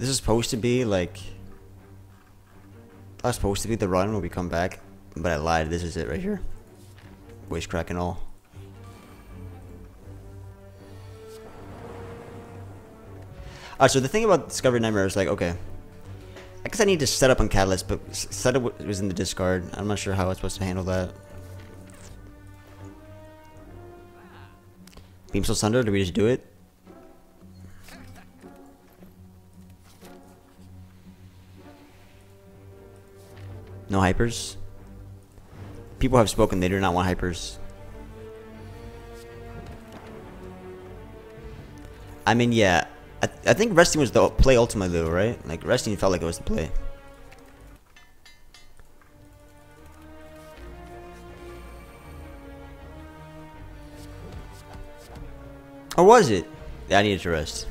This is supposed to be like. That's supposed to be the run when we come back, but I lied. This is it right here. Waist crack and all. Alright, so the thing about Discovery Nightmare is like, okay. I guess I need to set up on Catalyst, but setup was in the discard. I'm not sure how I'm supposed to handle that. Beam Soul Sunder, do we just do it? No hypers? People have spoken, they do not want hypers. I mean, yeah. I, th I think resting was the play ultimately, though, right? Like, resting felt like it was the play. Or was it? Yeah, I needed to rest.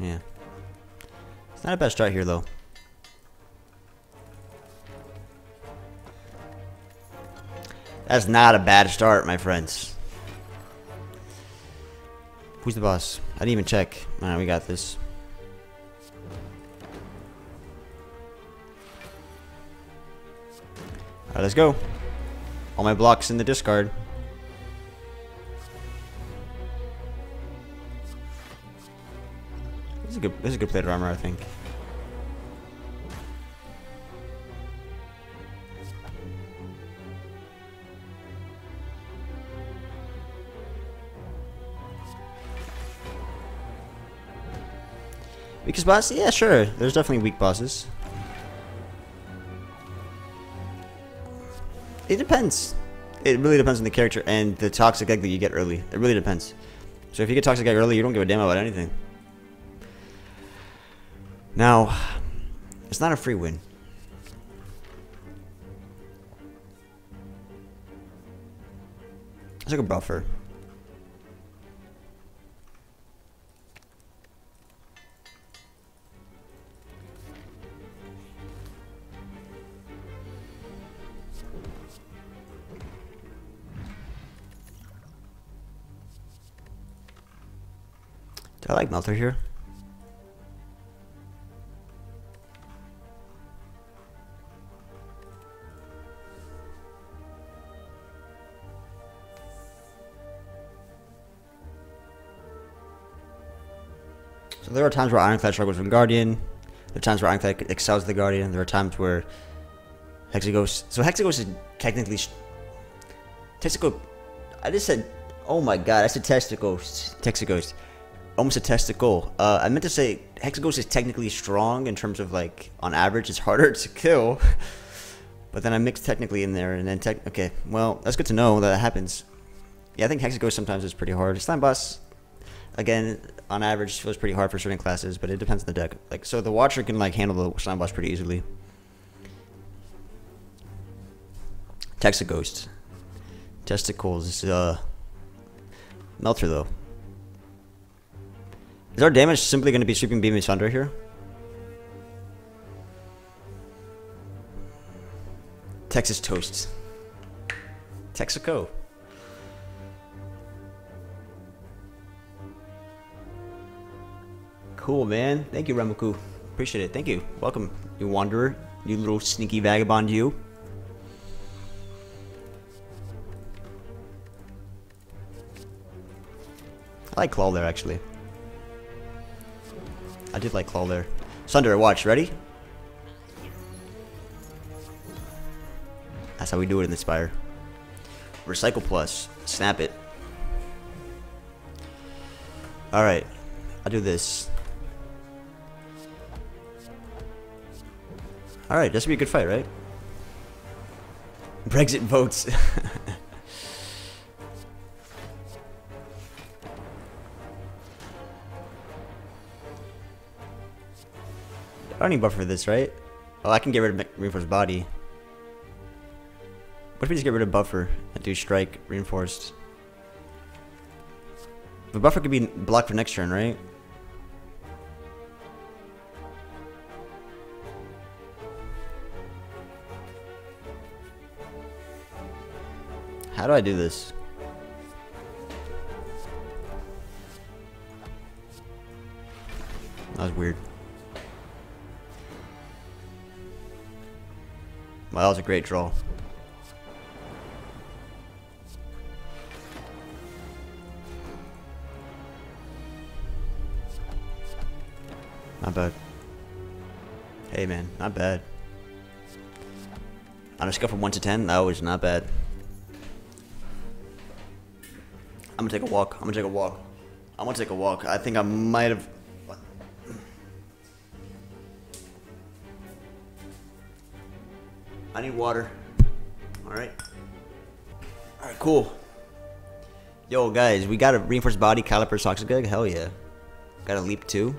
Yeah. Not a bad start here, though. That's not a bad start, my friends. Who's the boss? I didn't even check. Alright, we got this. Alright, let's go. All my blocks in the discard. This is a good this is a good plate of armor, I think. Weakest boss? Yeah, sure. There's definitely weak bosses. It depends. It really depends on the character and the toxic egg that you get early. It really depends. So if you get toxic egg early, you don't give a damn about anything. Now, it's not a free win. It's like a buffer. Do I like Melter here? So there are times where Ironclad struggles with Guardian. There are times where Ironclad excels the Guardian. There are times where Hexaghost. So Hexaghost is technically. Testicle. I just said. Oh my god, I said testicles. Texaghost. Almost a testicle. Uh, I meant to say Hexaghost is technically strong in terms of like on average it's harder to kill. But then I mixed technically in there and then tech. Okay, well that's good to know that, happens. Yeah, I think Hexaghost sometimes is pretty hard. Slime Boss, again, on average feels pretty hard for certain classes, but it depends on the deck. Like so, the Watcher can like handle the Slime Boss pretty easily. Texaghost. Testicles. Uh, Melter though. Is our damage simply going to be sweeping beam and thunder here? Texas toast. Texaco. Cool, man. Thank you, Ramaku. Appreciate it. Thank you. Welcome, you wanderer. You little sneaky vagabond, you. I like Claw there, actually. I did like Claw there. Sunder, watch. Ready? That's how we do it in the Spire. Recycle plus. Snap it. Alright. I'll do this. Alright, this should be a good fight, right? Brexit votes. I don't need buffer for this, right? Oh, I can get rid of reinforced body. What if we just get rid of buffer and do strike reinforced? The buffer could be blocked for next turn, right? How do I do this? That was weird. That was a great draw. Not bad. Hey man, not bad. On a scale from 1 to 10, that was not bad. I'm gonna take a walk. I'm gonna take a walk. I'm gonna take a walk. I think I might have. I need water. Alright. Alright, cool. Yo, guys, we got a reinforced body, caliper, Toxic Egg. Hell yeah. Got a leap too.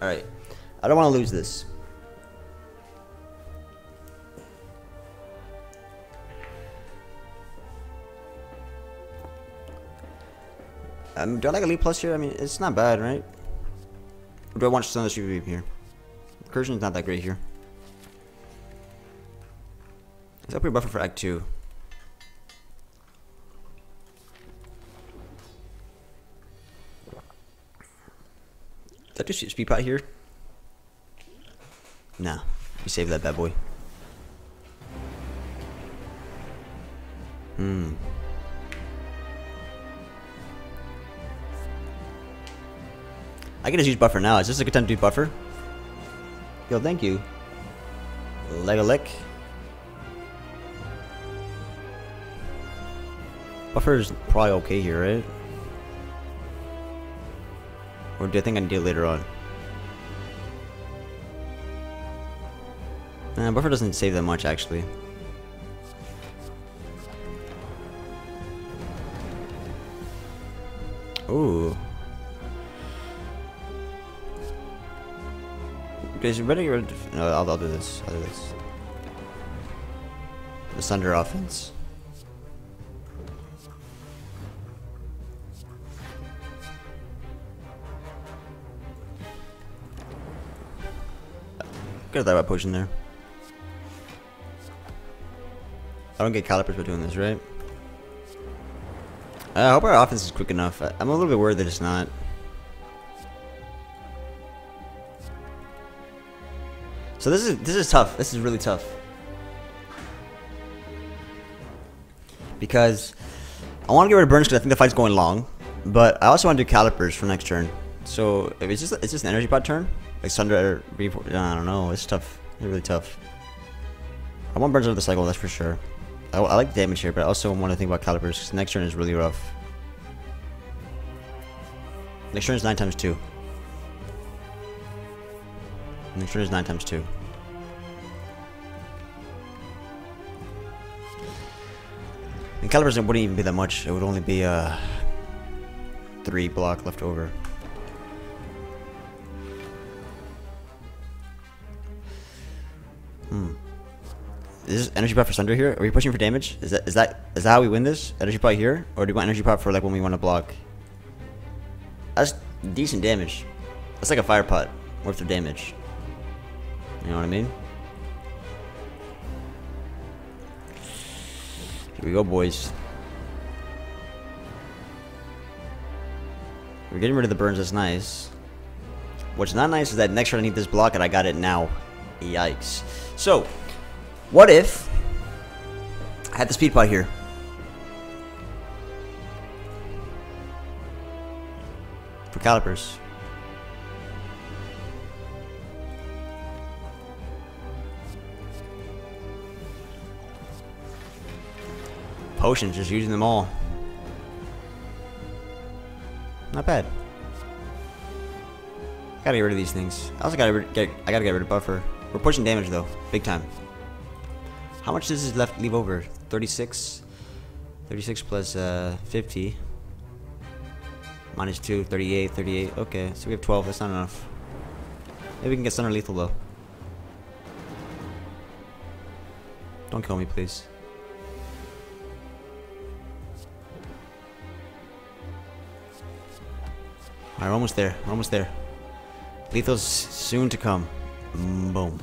Alright. I don't want to lose this. Um, do I like a leap plus here? I mean, it's not bad, right? Or do I want some of the UV here? Recursion's not that great here. Is that pretty buffer for Act 2? Did I just speed pot here? Nah, you save that bad boy. Hmm. I can just use buffer now. Is this a good time to do buffer? Yo, thank you. Leg a lick. Buffer is probably okay here, right? Or do I think I need it later on? Nah, buffer doesn't save that much actually. Ooh. Guys, ready or no? I'll, I'll do this. I'll do this. The offense. Get that potion there. I don't get calipers by doing this, right? Uh, I hope our offense is quick enough. I'm a little bit worried that it's not. So this is this is tough. This is really tough. Because I want to get rid of burns because I think the fight's going long, but I also want to do calipers for next turn. So if it's just it's just an energy pot turn, like Sunder, I don't know. It's tough. It's really tough. I want burns of the cycle. That's for sure. I, I like damage here, but I also want to think about calipers because next turn is really rough. Next turn is 9 times 2. Next turn is 9 times 2. And calipers wouldn't even be that much. It would only be uh, 3 block left over. Is this energy pot for Sunder here? Are we pushing for damage? Is that is that is that how we win this? Energy pot here, or do we want energy pot for like when we want to block? That's decent damage. That's like a fire pot worth of damage. You know what I mean? Here we go, boys. We're getting rid of the burns. That's nice. What's not nice is that next turn I need this block and I got it now. Yikes. So, what if I had the speed pot here? For calipers. Potions, just using them all. Not bad. Gotta get rid of these things. I also gotta get. I gotta get rid of buffer. We're pushing damage though, big time. How much does this left leave over? 36? 36 plus uh, 50. Minus 2, 38, 38. Okay, so we have 12. That's not enough. Maybe we can get Sunder lethal though. Don't kill me, please. Alright, we're almost there. We're almost there. Lethal's soon to come. Boom.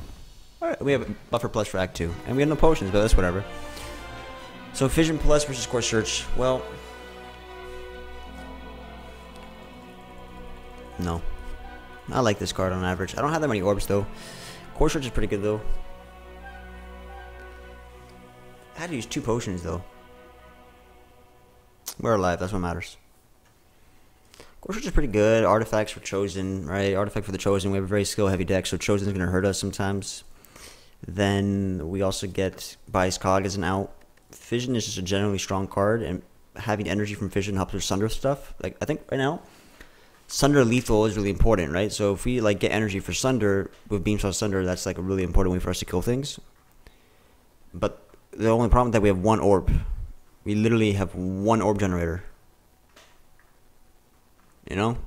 Alright, we have Buffer Plus for Act 2. And we have no potions, but that's whatever. So Fission Plus versus Core Surge. Well... No. I like this card on average. I don't have that many orbs though. Core Surge is pretty good though. I had to use two potions though. We're alive, that's what matters. Core Surge is pretty good. Artifacts for Chosen, right? Artifact for the Chosen. We have a very skill heavy deck, so Chosen is going to hurt us sometimes. Then we also get Bias Cog as an out. Fission is just a generally strong card, and having energy from Fission helps with Sunder stuff. Like, I think right now, Sunder lethal is really important, right? So if we like get energy for Sunder with Beam Saw Sunder, that's like a really important way for us to kill things. But the only problem is that we have one orb. We literally have one orb generator. You know? And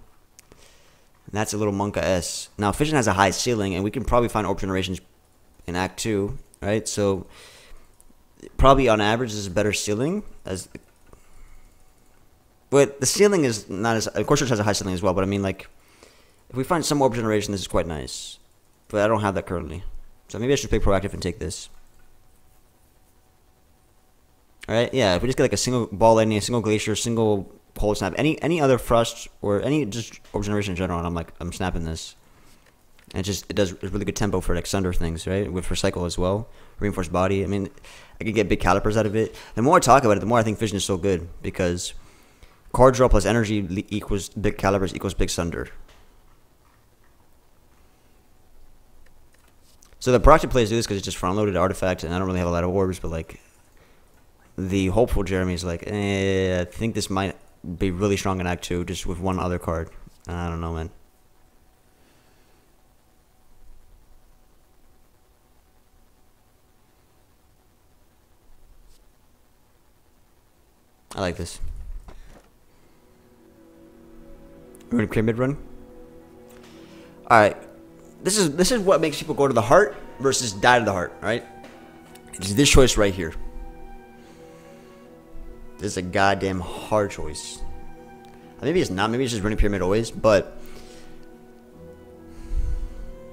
that's a little Monka S. Now Fission has a high ceiling and we can probably find orb generations in Act 2, right? So probably on average is a better ceiling as but the ceiling is not as. Of course, it has a high ceiling as well. But I mean, like, if we find some orb generation, this is quite nice. But I don't have that currently, so maybe I should play proactive and take this. All right, yeah. If we just get like a single ball lightning, a single glacier, single cold snap, any any other frost or any just orb generation in general, and I'm like I'm snapping this. And it just it does a really good tempo for like Sunder things, right? With recycle as well, reinforced body. I mean, I could get big calipers out of it. The more I talk about it, the more I think Fission is so good because Card draw plus energy equals big calipers equals big sunder. So the proactive plays do this because it's just front loaded artifact, and I don't really have a lot of orbs, but like the hopeful Jeremy is like, eh, I think this might be really strong in Act 2 just with one other card. I don't know, man. I like this. We're gonna mid run. All right, this is this is what makes people go to the heart versus die to the heart. Right? It's this choice right here. This is a goddamn hard choice. Uh, maybe it's not. Maybe it's just running pyramid always. But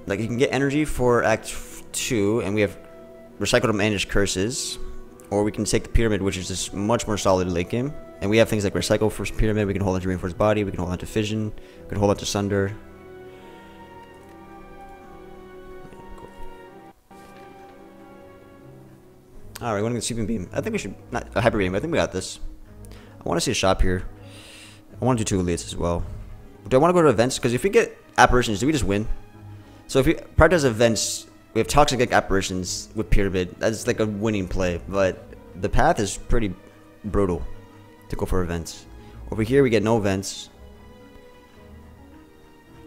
like you can get energy for Act Two, and we have recycled to manage curses, or we can take the pyramid, which is just much more solid late game. And we have things like Recycle for Pyramid, we can hold on to Reinforced Body, we can hold on to Fission, we can hold on to Sunder. Alright, we're going to get Sweeping Beam. I think we should, not a Hyper Beam, I think we got this. I want to see a shop here. I want to do two elites as well. Do I want to go to events? Because if we get apparitions, do we just win? So if we prioritize events, we have toxic apparitions with Pyramid. That's like a winning play, but the path is pretty brutal to go for events. Over here, we get no events.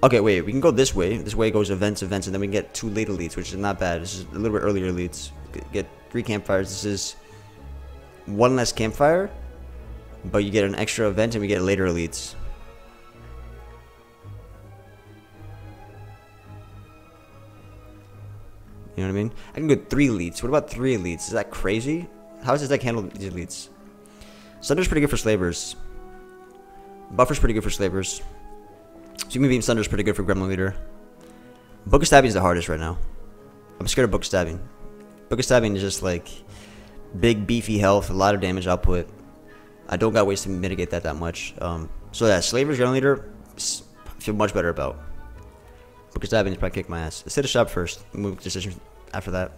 Okay, wait, we can go this way. This way goes events, events, and then we get two late elites, which is not bad. This is a little bit earlier elites. Get three campfires. This is one less campfire, but you get an extra event and we get later elites. You know what I mean? I can go three elites. What about three elites? Is that crazy? How does this deck handle these elites? Sunder's pretty good for slavers. Buffer's pretty good for slavers. Sweeping Beam Sunder's pretty good for Gremlin Leader. Book of Stabbing is the hardest right now. I'm scared of Book of Stabbing. Book of Stabbing is just like big beefy health, a lot of damage output. I don't got ways to mitigate that that much. Um, so that Slavers Gremlin Leader, feel much better about. Of Stabbing is probably kick my ass. Hit a shop first. Move decision after that.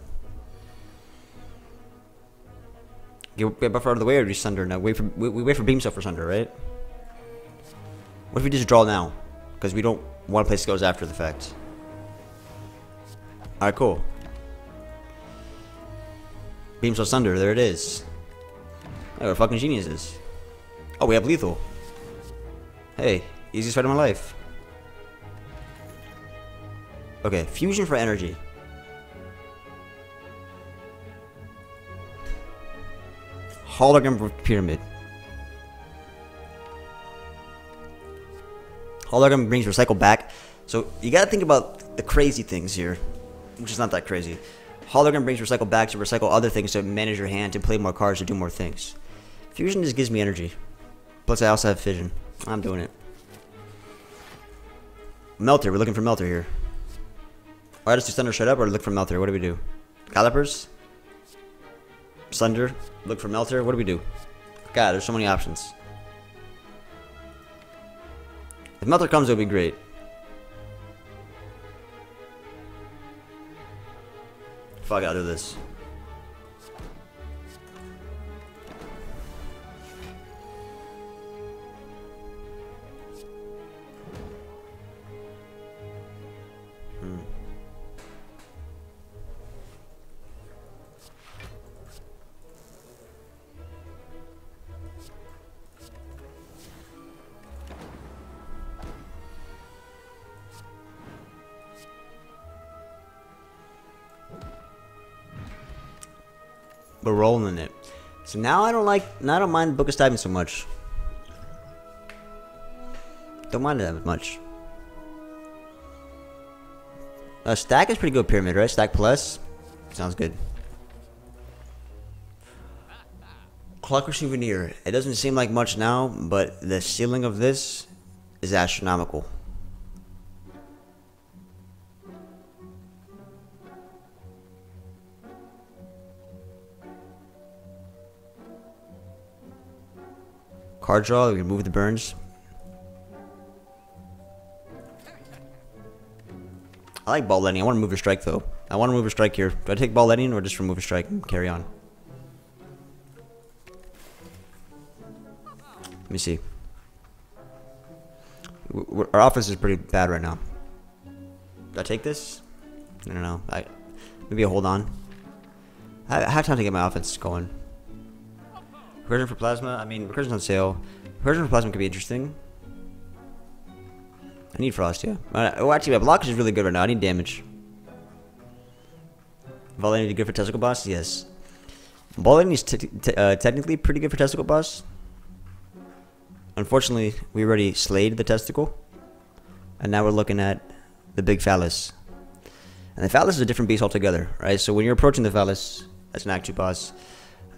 Get, get buffer out of the way or just Sunder now? Wait for we, we wait for Beam Stuff for Sunder, right? What if we just draw now? Because we don't want to play skills after the fact. Alright, cool. Beam Stuff Sunder, there it is. Hey, we're fucking geniuses. Oh, we have lethal. Hey, easiest fight of my life. Okay, fusion for energy. hologram pyramid. Hologram brings recycle back. So you gotta think about the crazy things here, which is not that crazy. Hologram brings recycle back to recycle other things to manage your hand, to play more cards, to do more things. Fusion just gives me energy. Plus I also have fission. I'm doing it. Melter, we're looking for Melter here. Why does do Slender shut up or look for Melter? What do we do? Calipers? Slender? Look for Melter? What do we do? God, there's so many options. If Melter comes, it'll be great. Fuck, I'll do this. We're rolling it. So now I don't like, now I don't mind Book of Stabbing so much. Don't mind that much. Uh, stack is pretty good pyramid, right? Stack plus? Sounds good. Clockwork Souvenir. It doesn't seem like much now, but the ceiling of this is astronomical. Card draw, we can move the burns. I like ball lightning. I want to move a strike though. I want to move a strike here. Do I take ball lightning or just remove a strike and carry on? Let me see. Our offense is pretty bad right now. Do I take this? I don't know. I maybe I hold on. I have time to get my offense going. Recursion for plasma. I mean, recursion's on sale. Recursion for plasma could be interesting. I need frost, yeah. Uh, oh, actually, my blockage is really good right now. I need damage. Volley good for testicle boss? Yes. Volley is t- t- uh, technically pretty good for testicle boss. Unfortunately, we already slayed the testicle. And now we're looking at the big phallus. And the phallus is a different beast altogether, right? So when you're approaching the phallus, that's an Act 2 boss,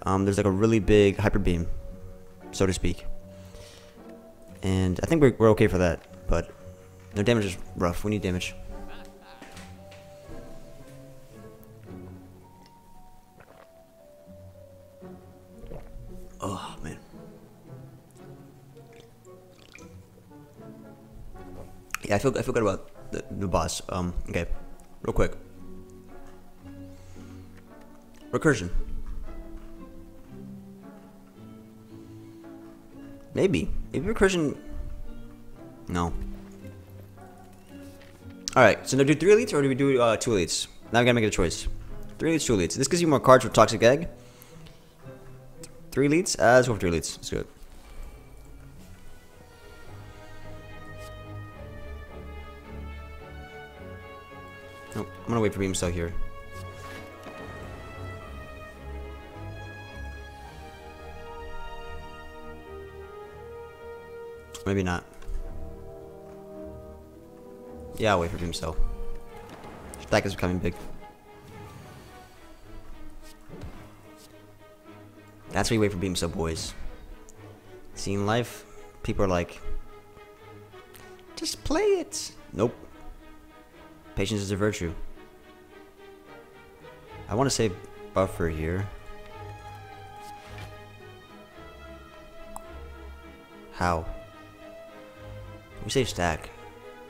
um, there's like a really big hyper beam, so to speak. And I think we're, we're okay for that, but no damage is rough. We need damage. Oh man. Yeah, I feel I feel good about the, the boss. Um, okay, real quick. Recursion. Maybe. Maybe recursion. No. Alright, so now do three elites or do we do uh, two elites? Now we gotta make a choice. Three elites, two elites. This gives you more cards for Toxic Egg. Three elites? Uh, let's go for three elites. Let's do it. Nope, I'm gonna wait for Beam Cell here. Maybe not. Yeah, I'll wait for Beam Cell. Stack is becoming big. That's why you wait for Beam Cell, boys. See, in life, people are like, just play it. Nope. Patience is a virtue. I want to say buffer here. How? We save stack.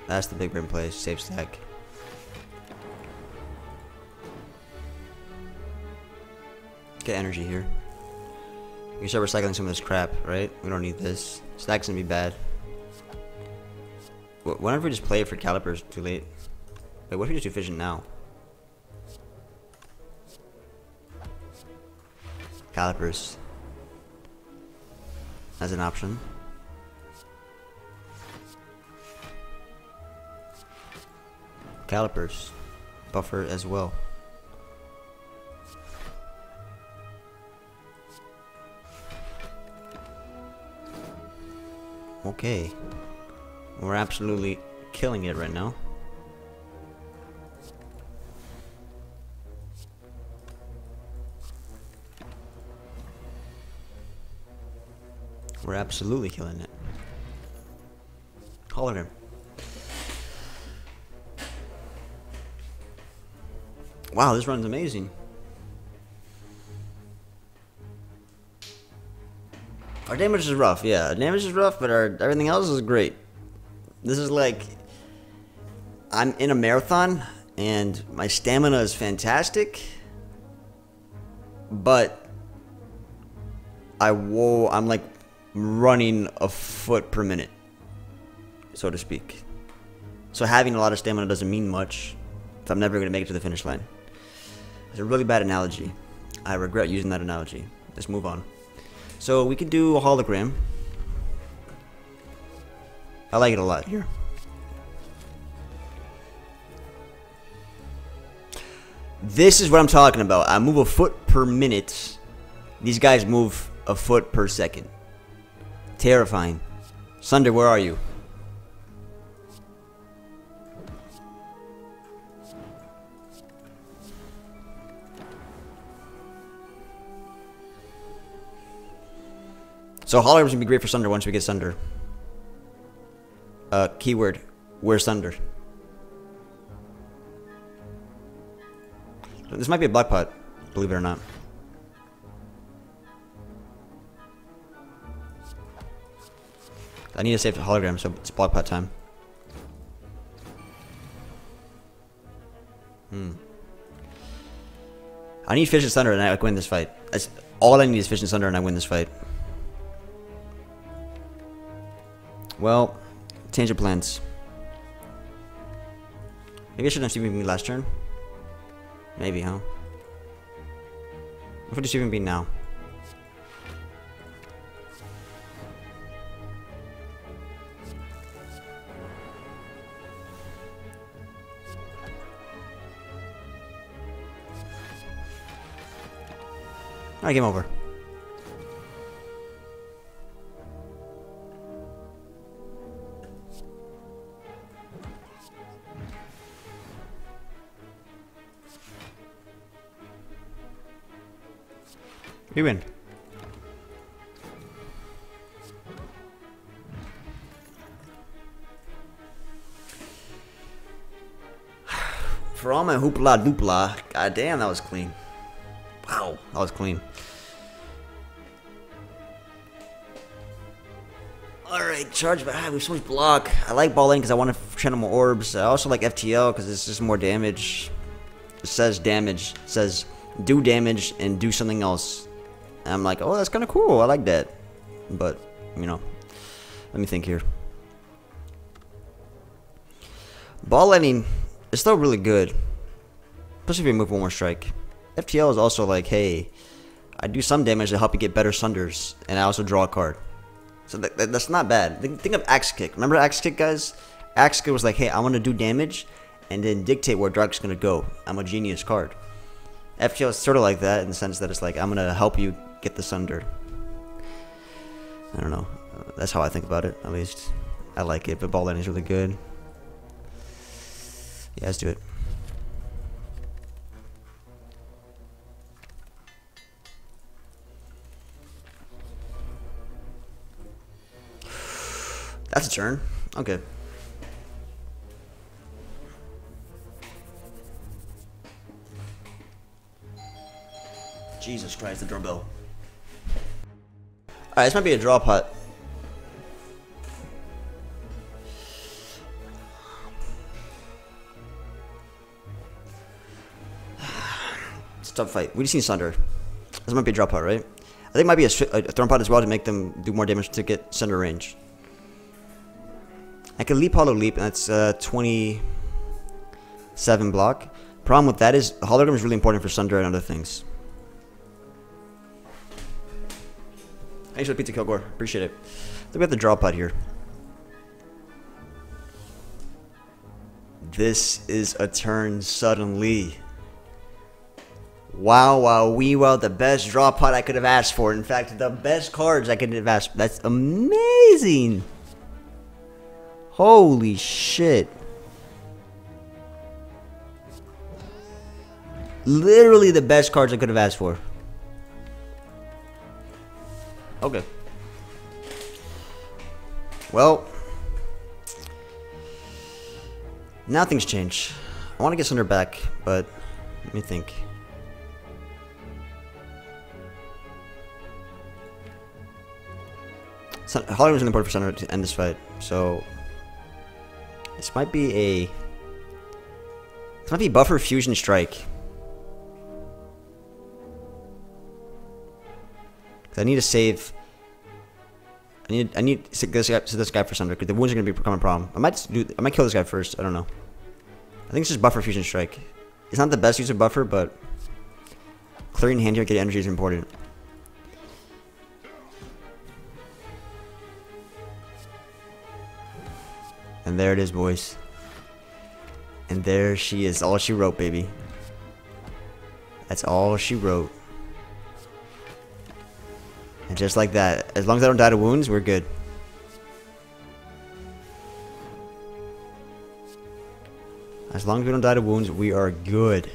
That's the big brain play. Save stack. Get energy here. We can start recycling some of this crap, right? We don't need this. Stack's gonna be bad. Wh- Why don't we just play it for calipers too late? Wait, what if we just do fission now? Calipers. As an option. Calipers. Buffer as well. Okay. We're absolutely killing it right now. We're absolutely killing it. Call him. Wow, this run's amazing. Our damage is rough, yeah. Our damage is rough, but our everything else is great. This is like I'm in a marathon and my stamina is fantastic, but I whoa, I'm like running a foot per minute, so to speak. So having a lot of stamina doesn't mean much I'm never going to make it to the finish line. It's a really bad analogy. I regret using that analogy. Let's move on. So we can do a hologram. I like it a lot here. This is what I'm talking about. I move a foot per minute. These guys move a foot per second. Terrifying. Sunder, where are you? So holograms gonna be great for Sunder once we get Sunder. Uh, keyword, where's Sunder? This might be a block pot, believe it or not. I need to save the hologram, so it's block pot time. Hmm. I need Fish and Thunder and I win this fight. That's all I need is Fish and Thunder and I win this fight. Well, change of plans. Maybe I shouldn't have Steven Bean last turn. Maybe, huh? What would Steven Bean now? Alright, game over. We win. For all my hoopla doopla, god damn, that was clean. Wow, that was clean. Alright, charge back. Ah, we have so much block. I like balling because I want to channel more orbs. I also like FTL because it's just more damage. It says damage. It says do damage and do something else. And I'm like, oh, that's kind of cool. I like that. But, you know, let me think here. Ball lightning is still really good. Especially if you move one more strike. FTL is also like, hey, I do some damage to help you get better Sunders. And I also draw a card. So that, that, that's not bad. Think, think of Axe Kick. Remember Axe Kick, guys? Axe Kick was like, hey, I want to do damage and then dictate where Dark's going to go. I'm a genius card. FTL is sort of like that in the sense that it's like, I'm going to help you get the Sunder. I don't know. That's how I think about it, at least. I like it, but ball lightning is really good. Yeah, let's do it. That's a turn. Okay. Jesus Christ, the doorbell. Alright, this might be a draw putt. it's a tough fight. We just need Sunder. This might be a draw putt, right? I think it might be a, a thrown putt as well to make them do more damage to get Sunder range. I can leap hollow leap, and that's uh, 27 block. Problem with that is hologram is really important for Sunder and other things. Thanks for the pizza, Kilgore. Appreciate it. Look at the draw putt here. This is a turn suddenly. Wow, wow, wee, wow, the best draw putt I could have asked for. In fact, the best cards I could have asked for. That's amazing. Holy shit. Literally the best cards I could have asked for. Okay. Well, nothing's changed. I want to get Sunder back, but let me think. Hollywood's really important for Sunder to end this fight, so this might be a this might be buffer fusion strike. I need to save. I need I need to this guy, this guy for Sunder because the wounds are gonna become a problem. I might just do I might kill this guy first. I don't know. I think it's just buffer fusion strike. It's not the best use of buffer, but clearing hand here, get energy is important. And there it is, boys. And there she is. All she wrote, baby. That's all she wrote. And just like that, as long as I don't die to wounds, we're good. As long as we don't die to wounds, we are good.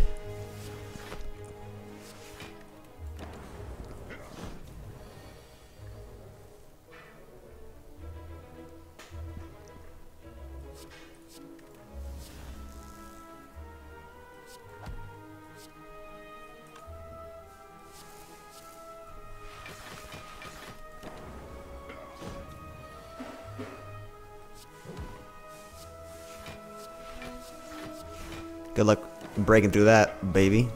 Good luck breaking through that, baby.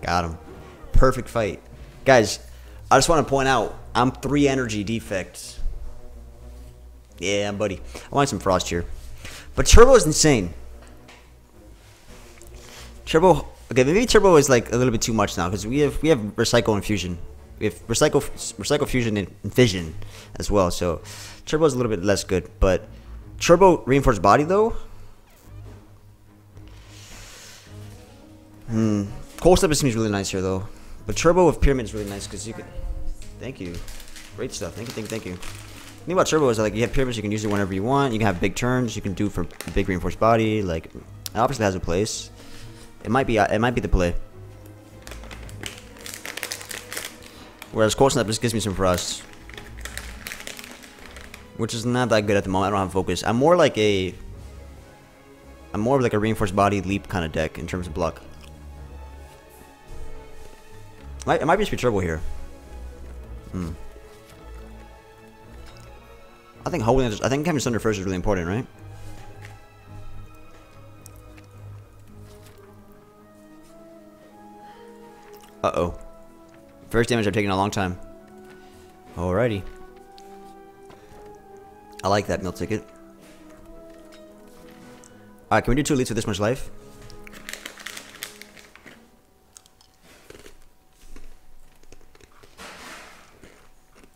Got him. Perfect fight. Guys, I just want to point out, I'm three energy defects. Yeah, buddy. I want some frost here. But Turbo is insane. Turbo, okay, maybe Turbo is like a little bit too much now because we have we have Recycle and Fusion. We have Recycle, Recycle Fusion and Fission as well. So Turbo is a little bit less good, but Turbo Reinforced Body though, Hmm. Cold Snap seems really nice here, though. But Turbo with Pyramid is really nice because you can. Thank you. Great stuff. Thank you, thank you, thank you. The thing about Turbo is like you have pyramids, you can use it whenever you want. You can have big turns. You can do for big reinforced body. Like, it obviously has a place. It might be. It might be the play. Whereas Cold Snap just gives me some frost, which is not that good at the moment. I don't have focus. I'm more like a. I'm more of like a reinforced body leap kind of deck in terms of block. It might be Turbo here. Hmm. I think holding I think having Sunder first is really important, right? Uh-oh. First damage I've taken a long time. Alrighty. I like that meal ticket. Alright, can we do two elites with this much life?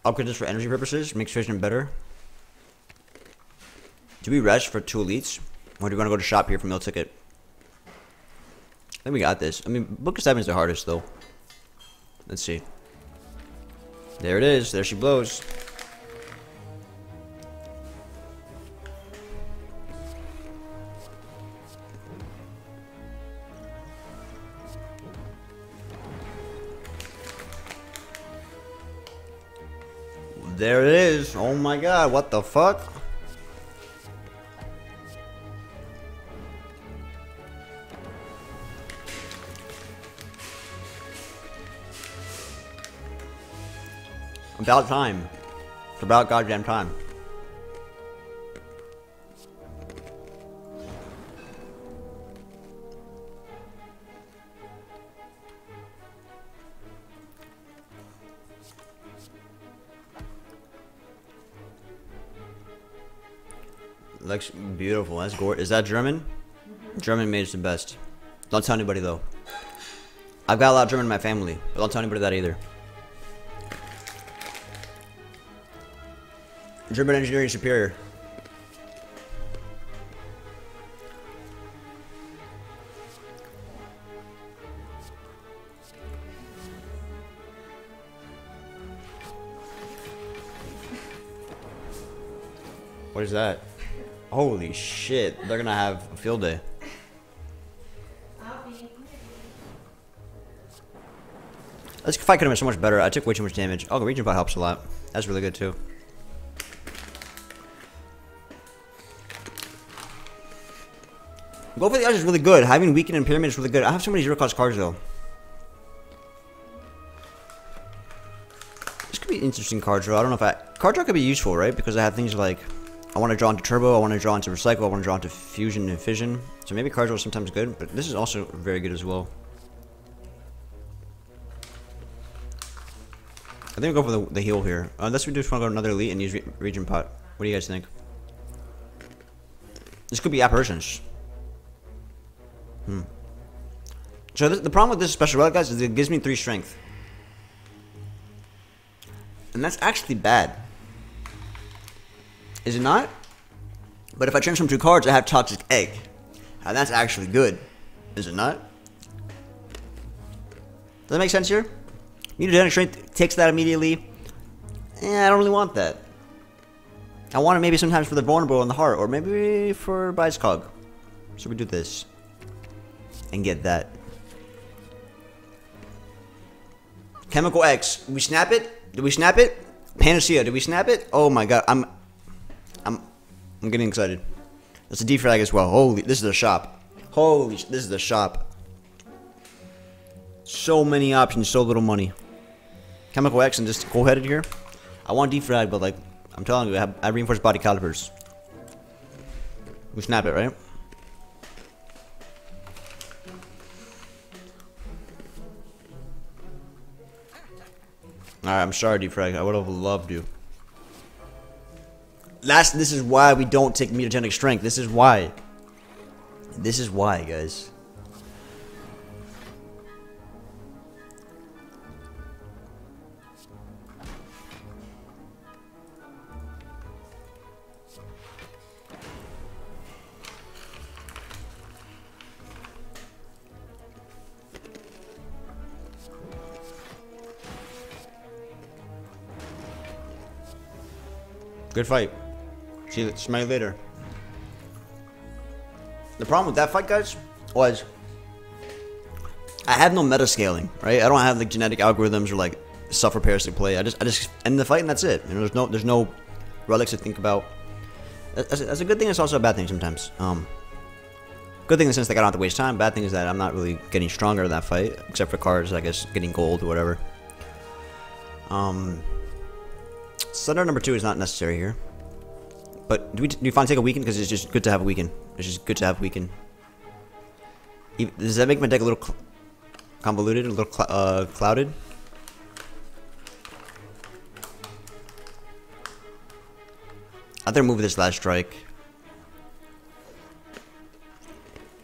Upgrade this for energy purposes, makes vision better. Do we rush for two elites? Or do we want to go to shop here for meal ticket? I think we got this. I mean, Book of Seven is the hardest, though. Let's see. There it is. There she blows. My god, what the fuck? About time. It's about goddamn time. Beautiful. That's gorgeous. Is that German? Mm -hmm. German made is the best. Don't tell anybody though. I've got a lot of German in my family, but don't tell anybody that either. German engineering superior. What is that? Holy shit, they're gonna have a field day. This fight could have been so much better. I took way too much damage. Oh, the regen bot helps a lot. That's really good too. Go for the edge is really good. Having weaken and pyramid is really good. I have so many zero cost cards though. This could be interesting card draw. I don't know if I card draw could be useful, right? Because I have things like I want to draw into turbo, I want to draw into recycle, I want to draw into fusion and fission. So maybe card draw is sometimes good, but this is also very good as well. I think we'll go for the, the heal here. Uh, unless we just want to go another elite and use re regen pot. What do you guys think? This could be apparitions. Hmm. So the problem with this special relic, guys, is it gives me three strength. And that's actually bad. Is it not? But if I transform two cards, I have Toxic Egg. And that's actually good. Is it not? Does that make sense here? Mutagenic Strength takes that immediately. Eh, I don't really want that. I want it maybe sometimes for the vulnerable in the heart, or maybe for Cog. So we do this. And get that. Chemical X. We snap it? Did we snap it? Panacea. Did we snap it? Oh my god. I'm I'm getting excited. That's a defrag as well. Holy this is a shop. Holy this is a shop. So many options, so little money. Chemical X and just Cool Headed here. I want defrag, but like I'm telling you, I have, I reinforced body calipers. We snap it, right? Alright, I'm sorry, Defrag. I would have loved you. Last, this is why we don't take mutagenic strength. This is why. This is why, guys. Good fight. See smell you later. The problem with that fight, guys, was I have no meta scaling, right? I don't have like genetic algorithms or like suffer parasitic play. I just, I just end the fight and that's it. You know, there's no, there's no relics to think about. That's, that's a good thing. It's also a bad thing sometimes. Um, good thing in the sense that I don't have to waste time. Bad thing is that I'm not really getting stronger in that fight, except for cards, I guess, getting gold or whatever. Um, Thunder number two is not necessary here. But do we, do we finally take a weekend? Because it's just good to have a weekend. It's just good to have a weekend. Does that make my deck a little convoluted, a little cl uh, clouded? I think move this last strike.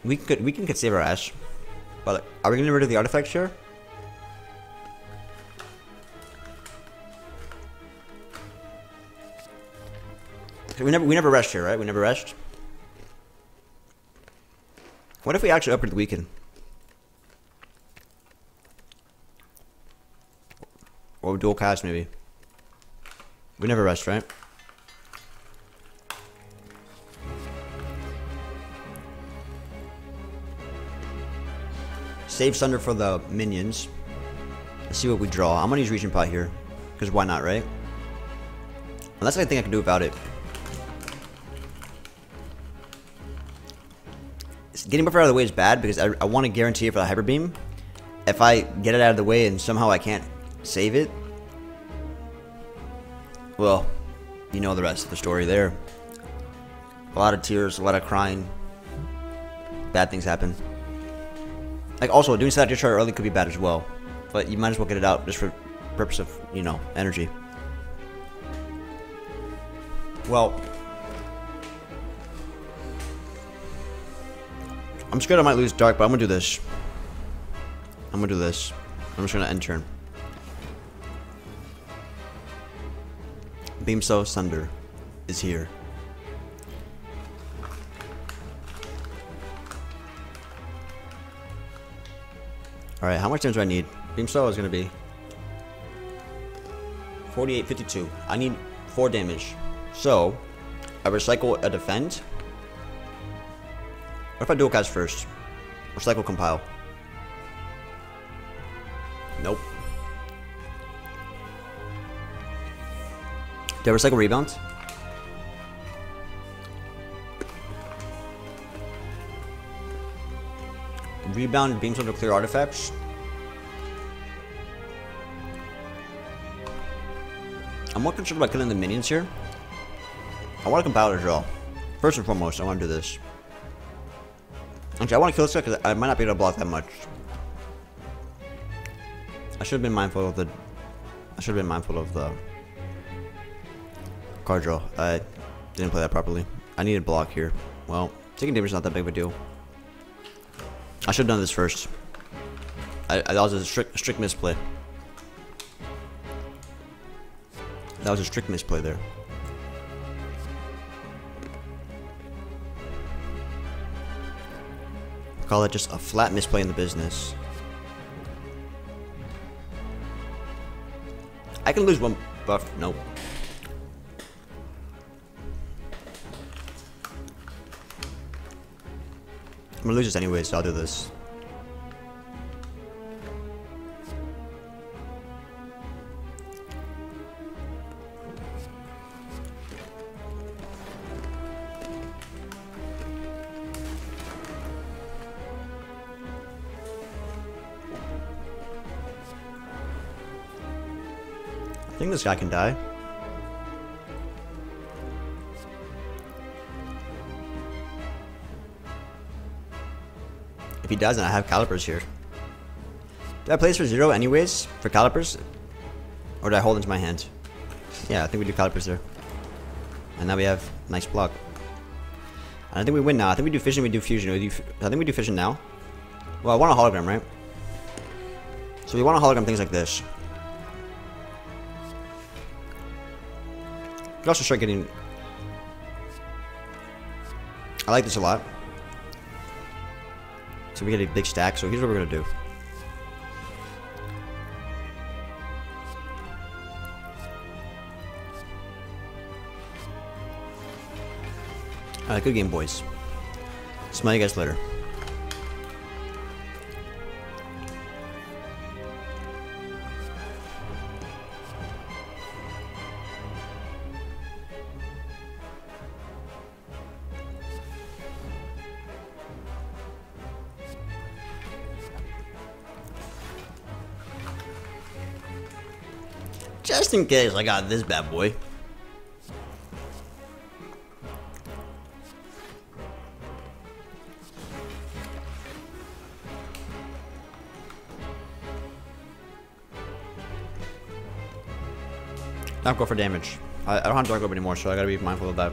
We could we can our ash, but are we gonna get rid of the artifact here? We never we never rushed here, right? We never rushed. What if we actually upgrade the weekend? Or dual cast maybe. We never rushed, right? Save Sunder for the minions. Let's see what we draw. I'm gonna use Regen Pot here. Because why not, right? Unless I think I can do without it. Getting buffer out of the way is bad because I, I want to guarantee for the Hyper Beam. If I get it out of the way and somehow I can't save it, well, you know the rest of the story there. A lot of tears, a lot of crying. Bad things happen. Like also, doing Saturday chart early could be bad as well. But you might as well get it out just for purpose of, you know, energy. Well, I'm scared I might lose Dark, but I'm gonna do this. I'm gonna do this. I'm just gonna end turn. Beam Cell Sunder is here. Alright, how much damage do I need? Beam Cell is gonna be 48.52. I need 4 damage. So, I recycle a defend. What if I dual cast first? Recycle compile. Nope. Do I recycle rebound? Rebound Beam Sunder clear artifacts. I'm more concerned about killing the minions here. I want to compile as well. First and foremost, I want to do this. Actually, I want to kill this guy because I might not be able to block that much. I should have been mindful of the I should have been mindful of the card draw. I didn't play that properly. I needed block here. Well, taking damage is not that big of a deal. I should have done this first. I, I, that was a strict, strict misplay. That was a strict misplay there. Call it just a flat misplay in the business. I can lose one buff. Nope. I'm gonna lose this anyway, so I'll do this. This guy can die. If he doesn't, I have calipers here. Do I place for zero anyways? For calipers? Or do I hold into my hand? Yeah, I think we do calipers there. And now we have nice block. I think we win now. I think we do fission, we do fusion. We do, I think we do fission now. Well, I want a hologram, right? So we want a hologram things like this. We also start getting... I like this a lot. So we get a big stack, so here's what we're going to do. Alright, good game, boys. Smell you guys later. Just in case I got this bad boy. Not go for damage. I, I don't have Dark Orb anymore, so I gotta be mindful of that.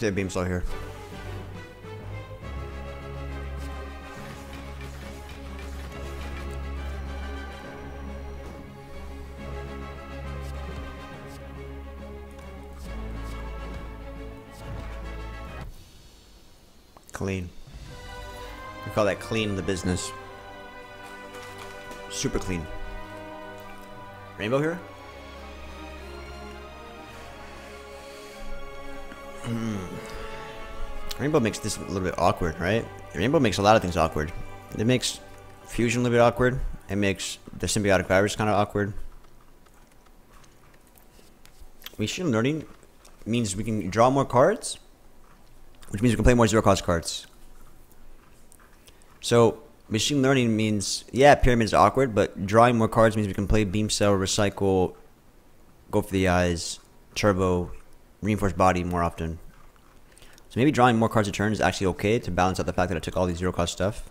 See a beam saw here. Clean. We call that clean the business. Super clean. Rainbow here? Rainbow makes this a little bit awkward, right? Rainbow makes a lot of things awkward. It makes fusion a little bit awkward. It makes the symbiotic virus kind of awkward. Machine learning means we can draw more cards, which means we can play more zero cost cards. So machine learning means yeah, pyramid is awkward, but drawing more cards means we can play beam cell, recycle, go for the eyes, turbo, reinforced body more often. So maybe drawing more cards a turn is actually okay to balance out the fact that I took all these zero cost stuff.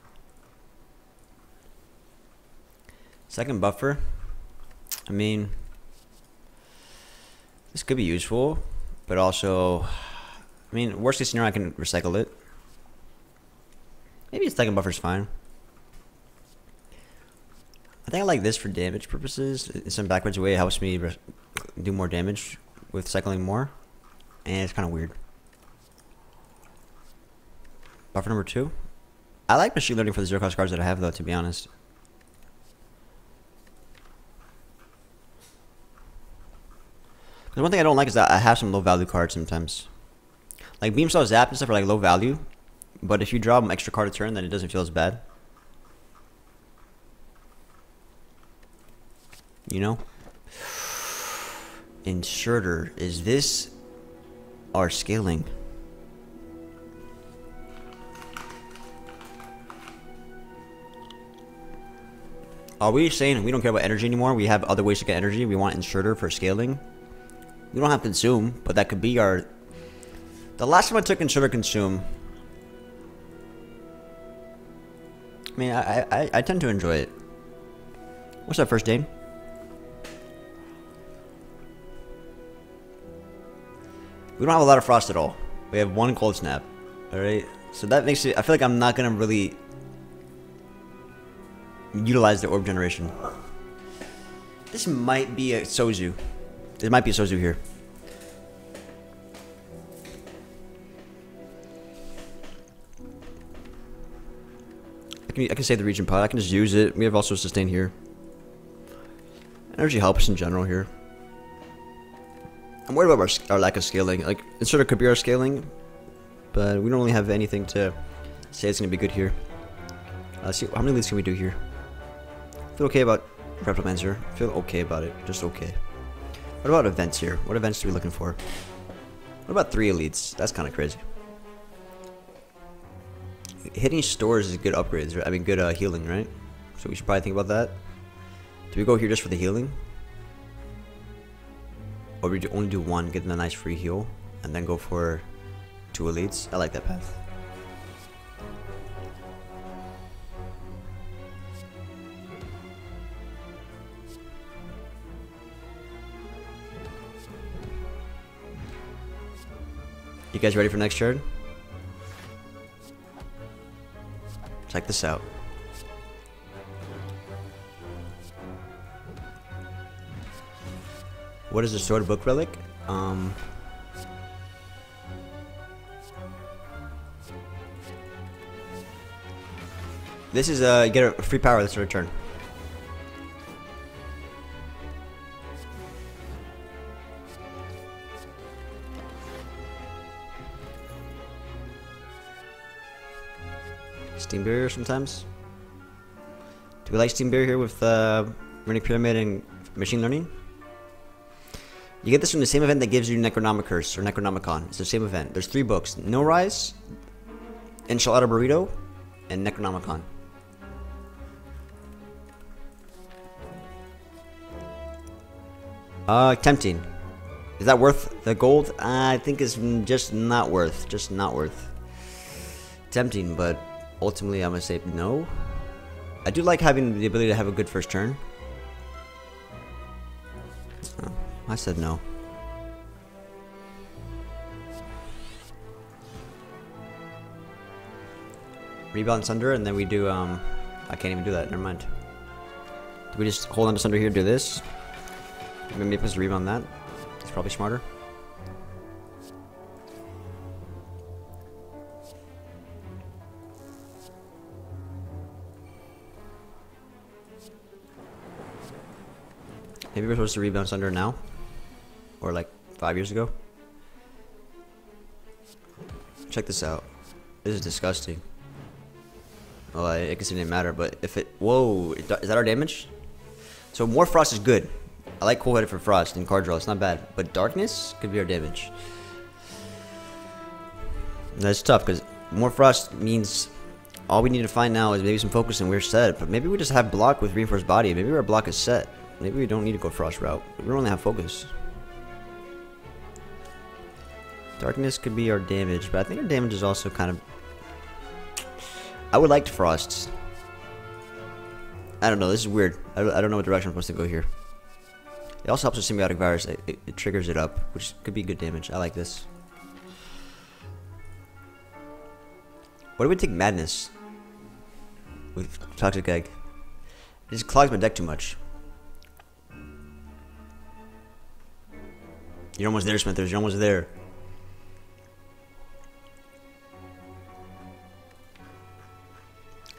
Second buffer. I mean, this could be useful, but also, I mean, worst case scenario, I can recycle it. Maybe a second buffer's fine. I think I like this for damage purposes. In some backwards way, it helps me do more damage with cycling more. And it's kind of weird. Buffer number two. I like machine learning for the zero cost cards that I have, though, to be honest. Because one thing I don't like is that I have some low value cards sometimes. Like Beam saw Zap and stuff are like low value. But if you draw an extra card a turn, then it doesn't feel as bad. You know? Inserter. Is this our scaling? Are we saying we don't care about energy anymore? We have other ways to get energy. We want inserter for scaling. We don't have consume, but that could be our... The last time I took inserter consume... I mean, I, I, I tend to enjoy it. What's that first name? We don't have a lot of frost at all. We have one cold snap. Alright? So that makes it... I feel like I'm not going to really utilize the orb generation. This might be a Sozu. There might be a Sozu here. I can, I can save the regen pot. I can just use it. We have also sustain here. Energy helps in general here. I'm worried about our, our lack of scaling. Like, it sort of could be our scaling, but we don't really have anything to say it's going to be good here. Let's see, how many leads can we do here? Feel okay about Reptomancer. Feel okay about it. Just okay. What about events here? What events are we looking for? What about three elites? That's kind of crazy. Hitting stores is good upgrades, right? I mean, good uh, healing, right? So we should probably think about that. Do we go here just for the healing? Or we only do one, get a nice free heal, and then go for two elites? I like that path. You guys ready for next turn? Check this out. What is the sword book relic? Um, this is uh, get a free power that's a return. Steam Barrier sometimes. Do we like Steam Barrier here with uh, Runic Pyramid and Machine Learning? You get this from the same event that gives you Necronomicon or Necronomicon. It's the same event. There's three books. No Rise, Enchilada Burrito, and Necronomicon. Uh, tempting. Is that worth the gold? I think it's just not worth. Just not worth. Tempting, but ultimately I'm to say no. I do like having the ability to have a good first turn. Oh, I said no. Rebound Sunder, and then we do, um, I can't even do that, never mind. Do we just hold on to Sunder here, do this? Maybe if us rebound that. It's probably smarter. Maybe we're supposed to rebound Sunder now? Or like five years ago? Check this out. This is disgusting. Well, I, I guess it didn't matter, but if it... Whoa, is that our damage? So more Frost is good. I like Cool Headed for Frost and card draw. It's not bad. But Darkness could be our damage. That's tough because more Frost means all we need to find now is maybe some focus and we're set. But maybe we just have block with Reinforced Body. Maybe our block is set. Maybe we don't need to go Frost route. We only have focus. Darkness could be our damage, but I think our damage is also kind of... I would like to Frost. I don't know, this is weird. I don't know what direction I'm supposed to go here. It also helps with Symbiotic Virus. It, it, it triggers it up, which could be good damage. I like this. What do we take Madness? With Toxic Egg. It just clogs my deck too much. You're almost there, Smithers. You're almost there.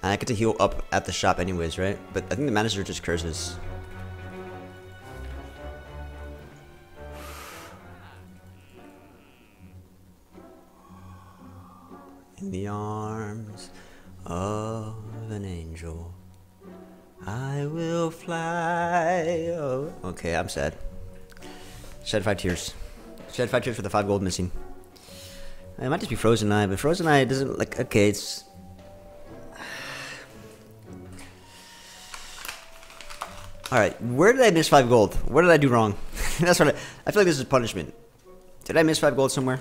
And I get to heal up at the shop anyways, right? But I think the manager just curses. In the arms of an angel, I will fly. Oh, okay, I'm sad. Shed five tears. Shed five tears for the five gold missing. It might just be Frozen Eye, but Frozen Eye doesn't like. Okay, it's Alright, where did I miss 5 gold? What did I do wrong? That's what I, I feel like this is punishment. Did I miss 5 gold somewhere?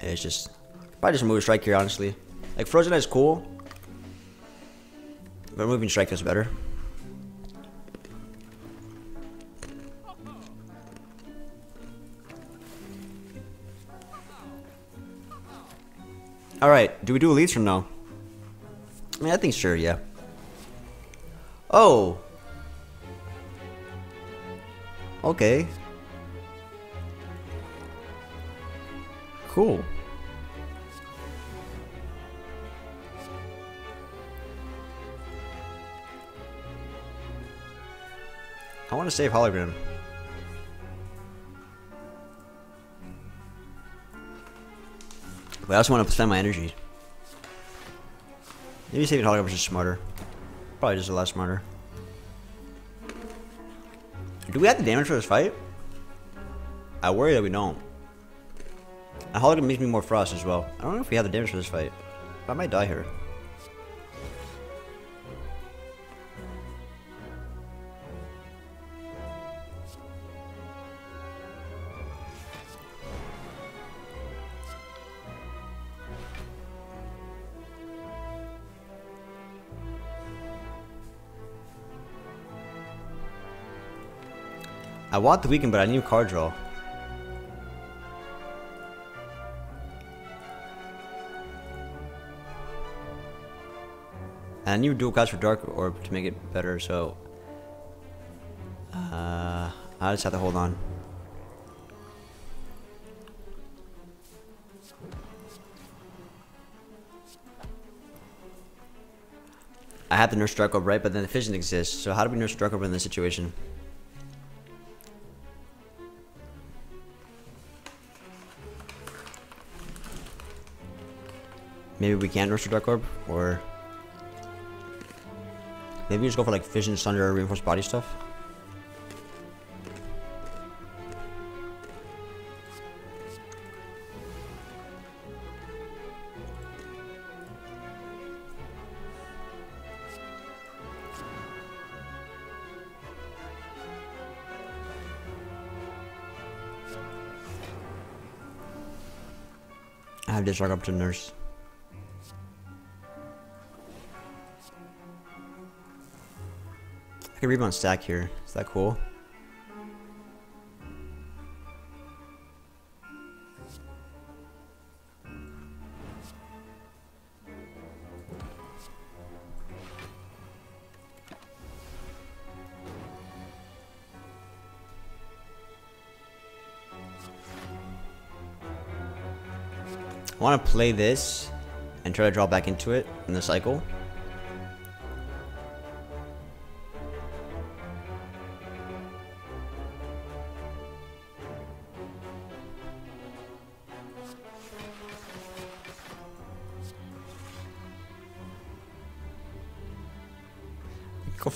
It's just... Probably just remove strike here, honestly. Like, Frozen Eye is cool. But moving strike is better. Alright, do we do elites or no? I mean, I think sure, yeah. Oh. Okay. Cool. I want to save hologram. But I also want to spend my energy. Maybe saving hologram is smarter. Probably just a lot smarter. Do we have the damage for this fight? I worry that we don't. A hologram makes me more frost as well. I don't know if we have the damage for this fight. I might die here. I want the weekend, but I need card draw. And I need dual cast for Dark Orb to make it better, so... Uh, I just have to hold on. I have to nurse Dark Orb, right? But then the Fission exists, so how do we nurse Dark Orb in this situation? Maybe we can nurture Dark Orb, or... Maybe we just go for like Fission, Sunder, Reinforced Body stuff. I have this rock up to nurse. Can rebound stack here. Is that cool? I want to play this and try to draw back into it in the cycle.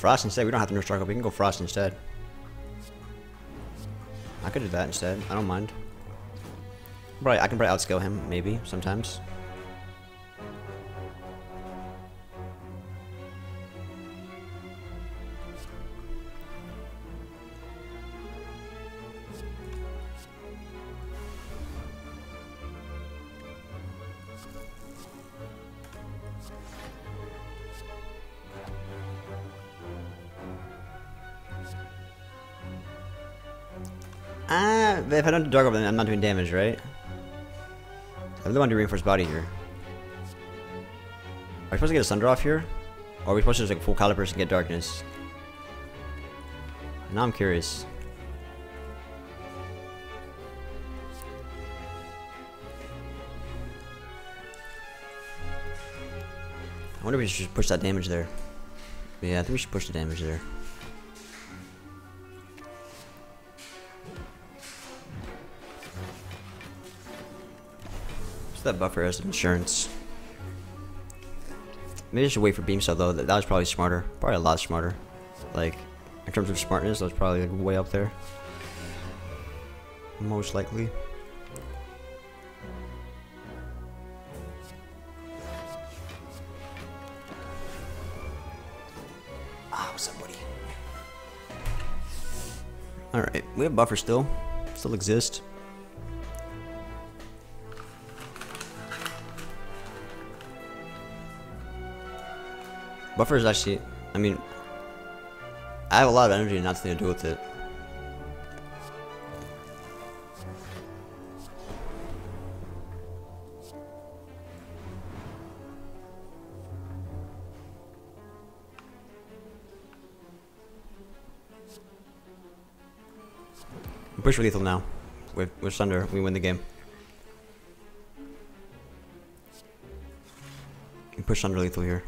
Frost instead. We don't have to nurse We can go Frost instead. I could do that instead. I don't mind. Right, I can probably outscale him, maybe, sometimes. Then I'm not doing damage, right? I really want to do Reinforced Body here. Are we supposed to get a Sunder off here? Or are we supposed to just like full Calipers and get Darkness? Now I'm curious. I wonder if we should push that damage there. Yeah, I think we should push the damage there. That buffer as insurance. Maybe I should wait for Beam Cell though. That, that was probably smarter. Probably a lot smarter. Like, in terms of smartness, that was probably way up there. Most likely. Ah, what's up, buddy? Alright, we have buffer still. Still exist. Buffer is actually, I mean, I have a lot of energy and nothing to do with it. Push for lethal now. With, with Sunder, we win the game. Push Sunder lethal here.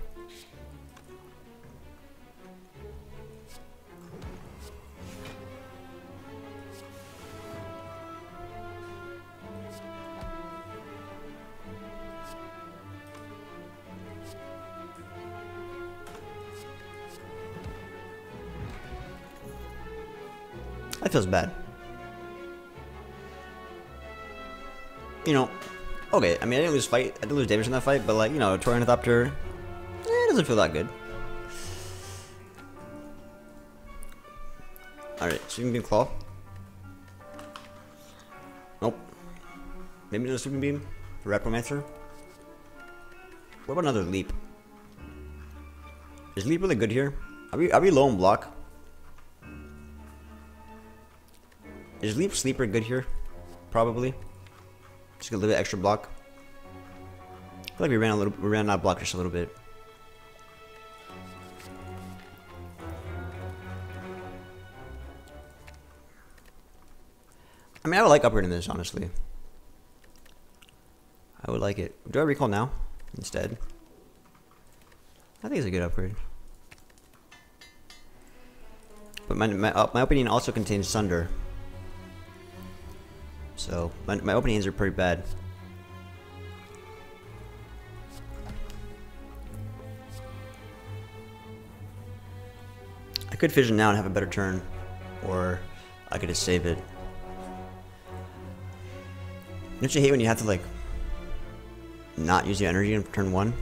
Bad. You know, okay, I mean, I didn't lose fight, I didn't lose damage in that fight, but like, you know, Tornadopter, eh, it doesn't feel that good. Alright, Sweeping Beam Claw. Nope. Maybe another Sweeping Beam for Reptomancer. What about another Leap? Is Leap really good here? Are we, are we low on block? Is Leap Sleeper good here? Probably. Just get a little bit extra block. I feel like we ran a little we ran out of block just a little bit. I mean I would like upgrading this honestly. I would like it. Do I recall now instead? I think it's a good upgrade. But my, my, uh, my opinion also contains Sunder. So, my, my openings are pretty bad. I could Fission now and have a better turn. Or I could just save it. Don't you hate when you have to, like, not use your energy in turn one?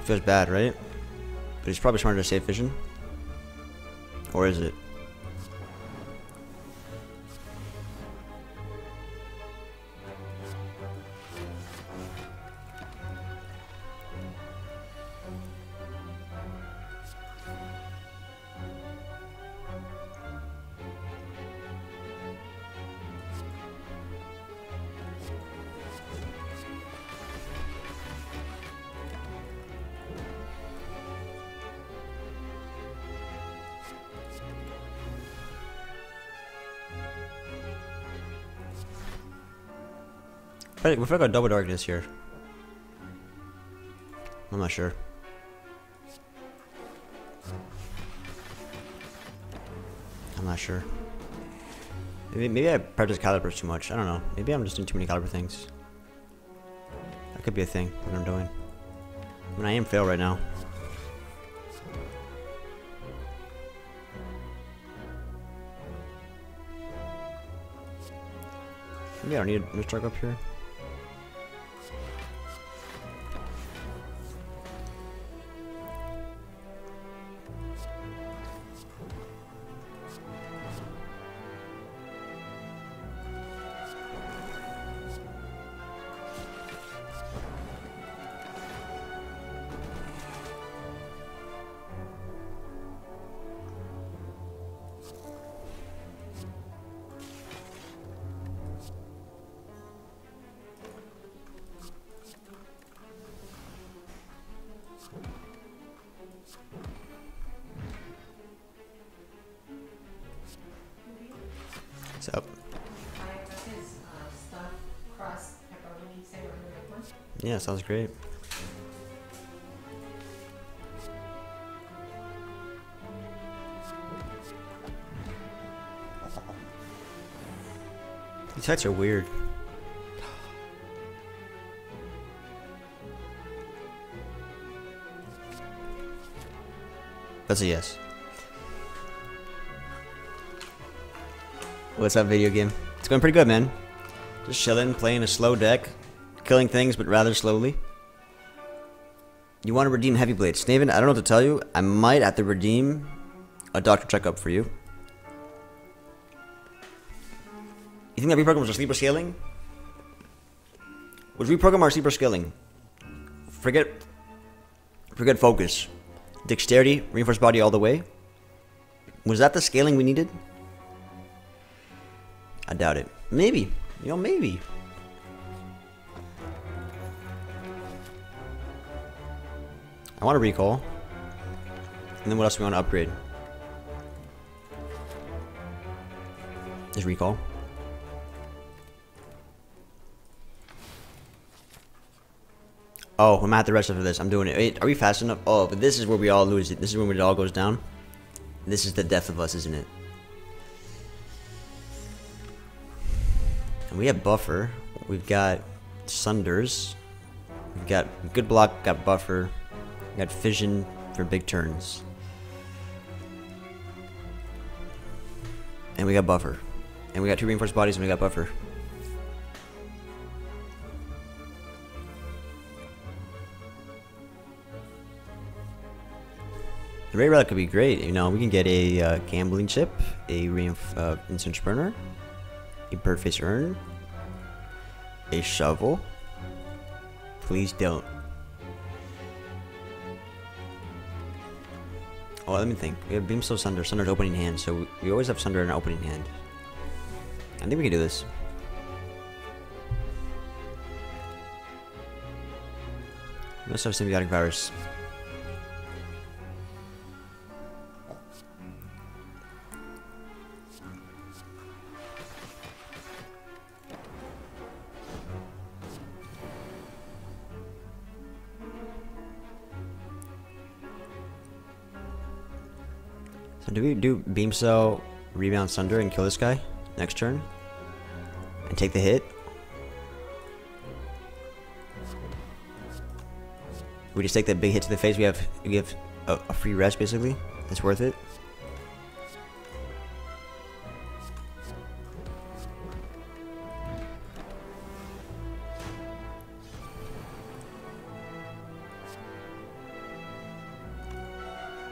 It feels bad, right? But it's probably smarter to save Fission. Or is it? If we've got double darkness here. I'm not sure. I'm not sure. Maybe, maybe I practice calipers too much. I don't know. Maybe I'm just doing too many caliper things. That could be a thing, what I'm doing. I mean, I am fail right now. Maybe I don't need to truck up here. One. Yeah, sounds great. These heights are weird. That's a yes. What's up, video game? It's going pretty good, man. Just chilling, playing a slow deck, killing things, but rather slowly. You want to redeem Heavy Blade. Snaven, I don't know what to tell you. I might have to redeem a doctor checkup for you. You think that reprogram was a sleeper scaling? Was reprogram our sleeper scaling? Forget forget focus. Dexterity, reinforced body all the way. Was that the scaling we needed? Doubt it. Maybe. You know, maybe. I want to recall. And then what else do we want to upgrade? Just recall. Oh, I'm at the rest of this. I'm doing it. Wait, are we fast enough? Oh, but this is where we all lose it. This is when it all goes down. This is the death of us, isn't it? We have buffer. We've got sunders. We've got good block, got buffer. Got fission for big turns. And we got buffer. And we got two reinforced bodies and we got buffer. The Ray Relic could be great. You know, we can get a uh, gambling chip, a reinf uh, instant burner, a birdface urn, a shovel. Please don't. Oh, let me think. We have Beamstone Sunder, Sunder's opening hand, so we, we always have Sunder in our opening hand. I think we can do this. Let's have Symbiotic Virus. Do Beam Cell, Rebound Sunder, and kill this guy next turn? And take the hit? We just take that big hit to the face, we have we give a, a free rest basically. It's worth it.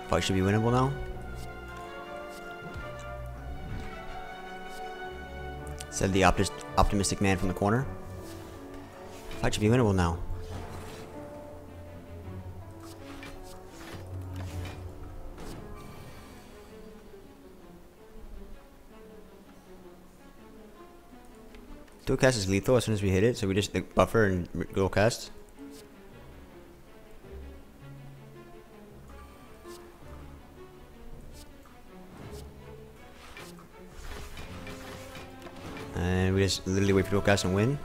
Fight should be winnable now. Said the optimistic man from the corner. Fight should be winnable now. Dual cast is lethal as soon as we hit it, so we just like, buffer and dual cast. And we just literally wait for dual cast and win.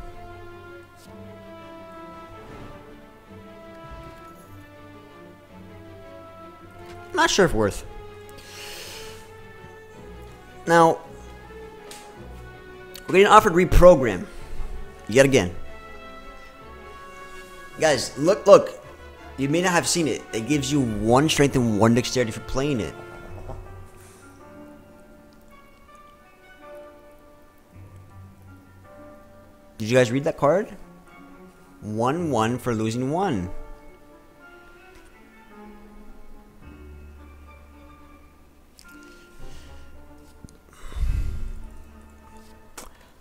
Not sure if worth. Now, we're getting offered reprogram. Yet again. Guys, look, look. You may not have seen it. It gives you one strength and one dexterity for playing it. Did you guys read that card? 1 1 for losing 1.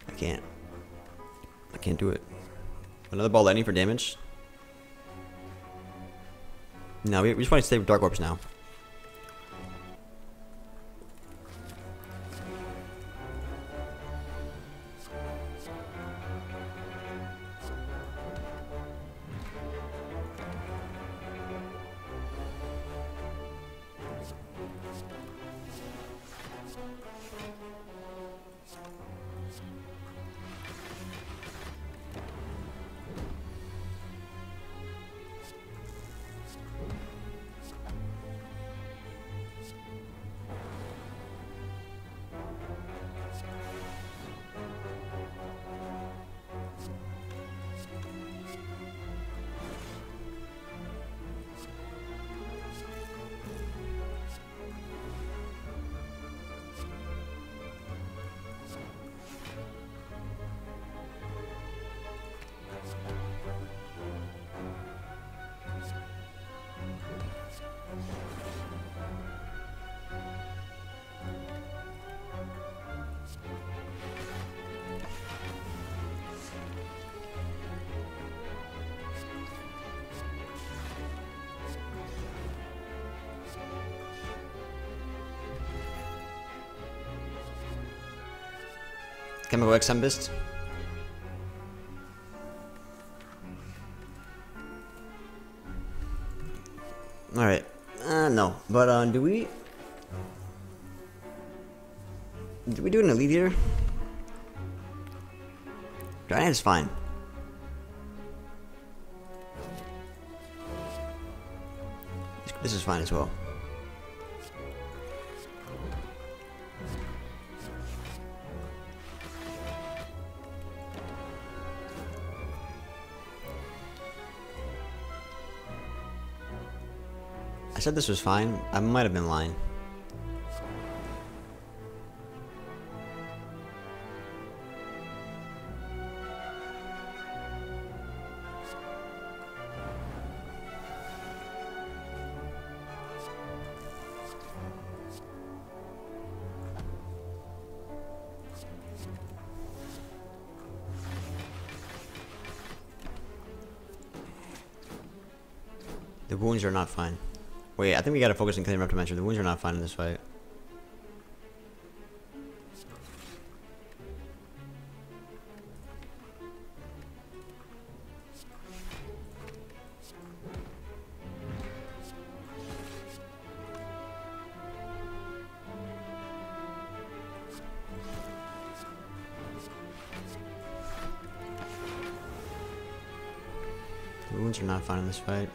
I can't. I can't do it. Another ball lightning for damage? No, we, we just want to stay with Dark Orbs now. Tempest. Alright. Uh, no. But, uh, do we... Do we do an Elite here? Giant is fine. This is fine as well. I said this was fine. I might have been lying. The wounds are not fine. Wait, I think we gotta focus on killing Reptomancer. The wounds are not fine in this fight. The wounds are not fine in this fight.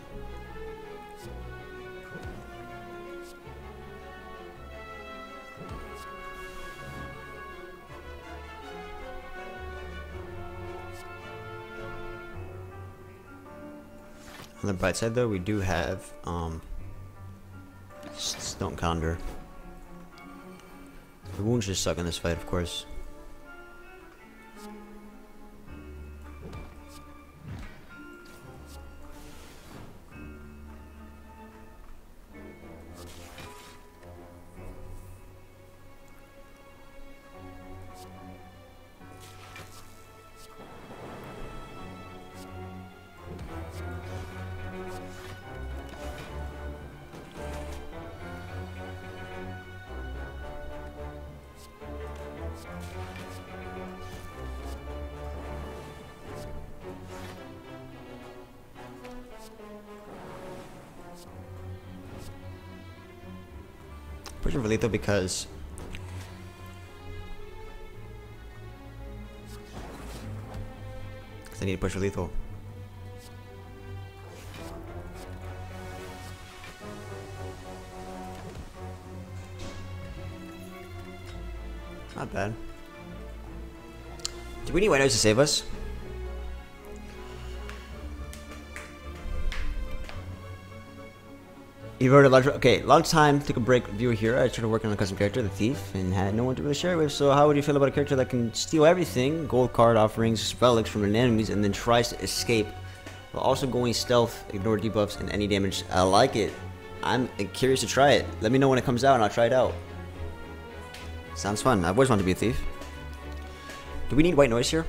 Bright side, though, we do have um, Stone Calendar. The wounds just suck in this fight, of course. Because I need to push for lethal. Not bad. Do we need Noise to save us? You've heard a lot. Of, okay, long time. Took a break. Viewer here. I started working on a custom character, the thief, and had no one to really share with. So, how would you feel about a character that can steal everything, gold card offerings, relics from enemies, and then tries to escape while also going stealth, ignore debuffs, and any damage? I like it. I'm curious to try it. Let me know when it comes out, and I'll try it out. Sounds fun. I've always wanted to be a thief. Do we need white noise here?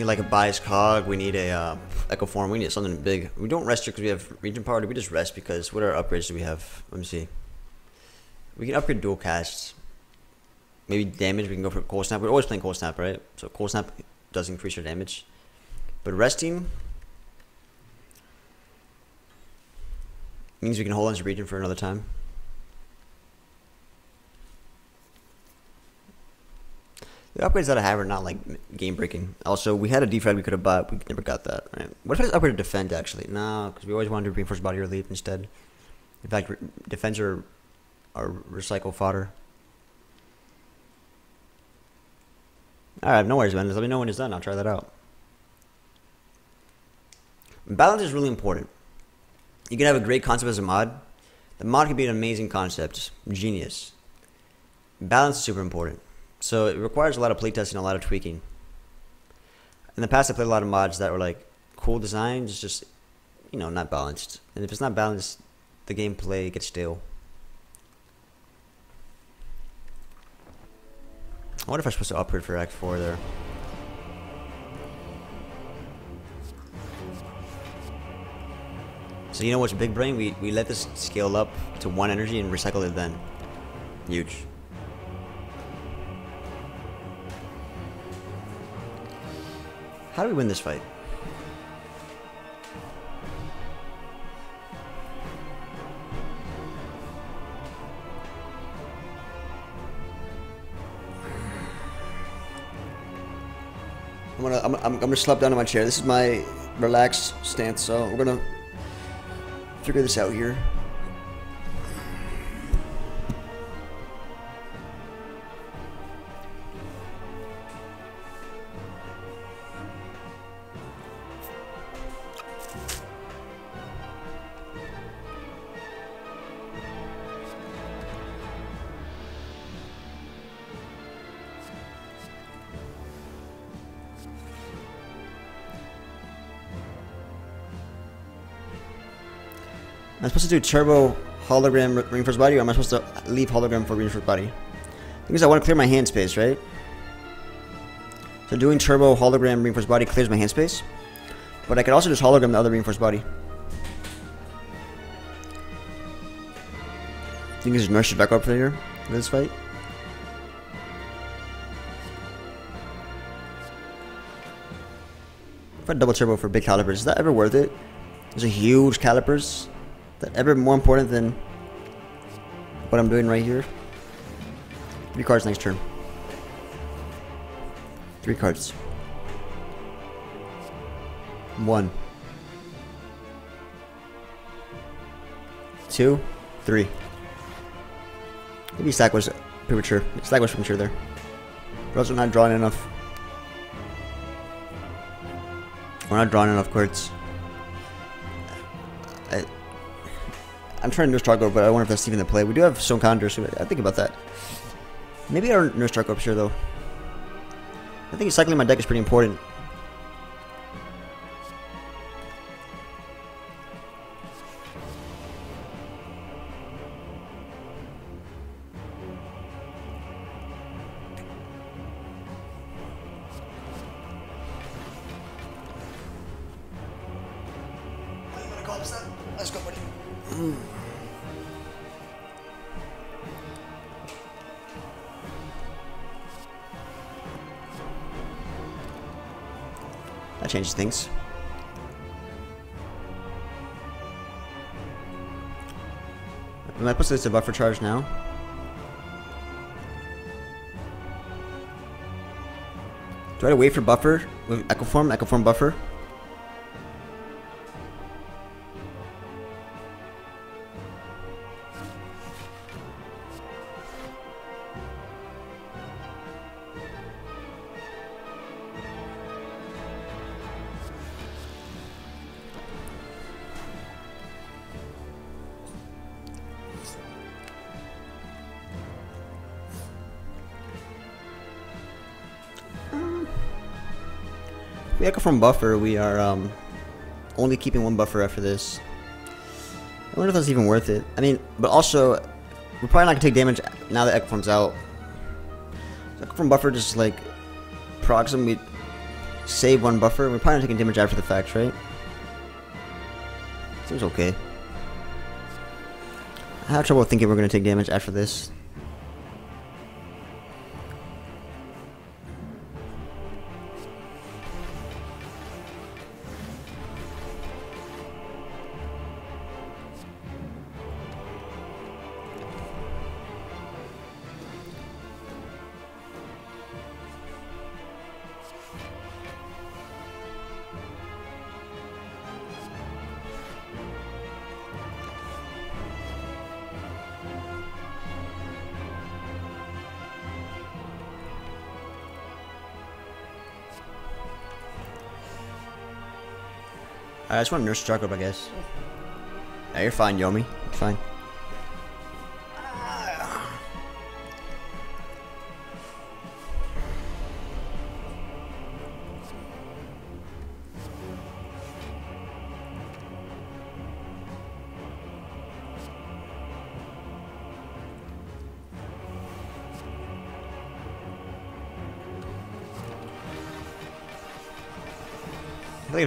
Need like a bias cog. We need a uh, echo form. We need something big. We don't rest here because we have regen power. Do we just rest because what are our upgrades do we have? Let me see. We can upgrade dual casts. Maybe damage. We can go for cold snap. We're always playing cold snap, right? So cold snap does increase your damage. But resting means we can hold on to regen for another time. The upgrades that I have are not like game breaking. Also, we had a defrag we could have bought. We never got that. Right? What if I just upgraded defend actually? No, because we always wanted to reinforce body relief instead. In fact, defense are, are recycle fodder. Alright, no worries, man. Just let me know when it's done. I'll try that out. Balance is really important. You can have a great concept as a mod. The mod can be an amazing concept. Genius. Balance is super important. So it requires a lot of playtesting, a lot of tweaking. In the past, I played a lot of mods that were like cool designs, just you know not balanced. And if it's not balanced, the gameplay gets stale. I wonder if I'm supposed to upgrade for Act 4 there. So you know what's big brain? We, we let this scale up to one energy and recycle it then. Huge. How do we win this fight? I'm gonna I'm, I'm, gonna slap down in my chair. This is my relaxed stance, so we're gonna figure this out here. Do turbo hologram re- reinforced body, or am I supposed to leave hologram for reinforced body? Because I want to clear my hand space, right? So doing turbo hologram reinforced body clears my hand space, but I could also just hologram the other reinforced body. Think there's nurse back up for here for this fight? If I double turbo for big calipers, is that ever worth it? Those are huge calipers that ever more important than what I'm doing right here. Three cards next turn. Three cards. One. Two. Three. Maybe stack was premature. Stack was premature there. Also not drawing enough. We're not drawing enough cards. I'm trying to nurse Targo, but I wonder if that's even the play. We do have Stone Calendar, so I think about that. Maybe our nurse Targo up here, though. I think cycling my deck is pretty important. Let's go, buddy. That changes things. Am I supposed to a buffer charge now? Do I wait for buffer with Echo Form? Echo Form buffer? From buffer, we are um, only keeping one buffer after this. I wonder if that's even worth it. I mean, but also, we're probably not gonna take damage now that echo out. From buffer just like procs him, we save one buffer. We're probably not taking damage after the fact, right? Seems okay. I have trouble thinking we're gonna take damage after this. I just want to nurse Jacob, I guess. Yeah, you're fine, Yomi. You're fine.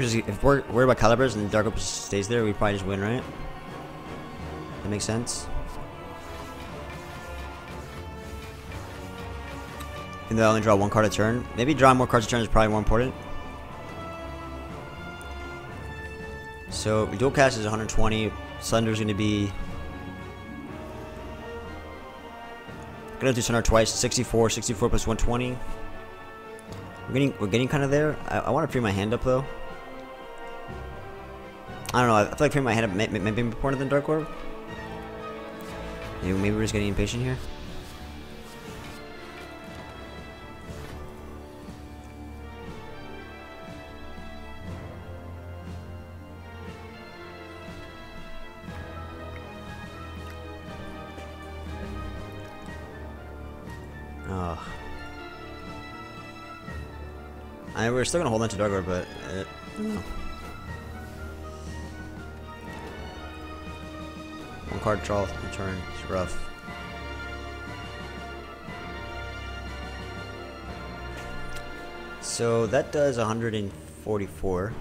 Just, if we're worried about calipers and Dark Opus stays there, we probably just win, right? That makes sense. Even though I only draw one card a turn. Maybe drawing more cards a turn is probably more important. So, dual cast is 120. Sunder's going to be... Gonna do Sunder twice. 64, 64 plus 120. We're getting, we're getting kind of there. I, I want to free my hand up, though. I don't know. I feel like freeing my hand up may, may, may be important than Dark Orb. Maybe, maybe we're just getting impatient here. Oh. I we're still gonna hold on to Dark Orb, but uh, I don't know. Card draw turn. It's rough. So that does 144.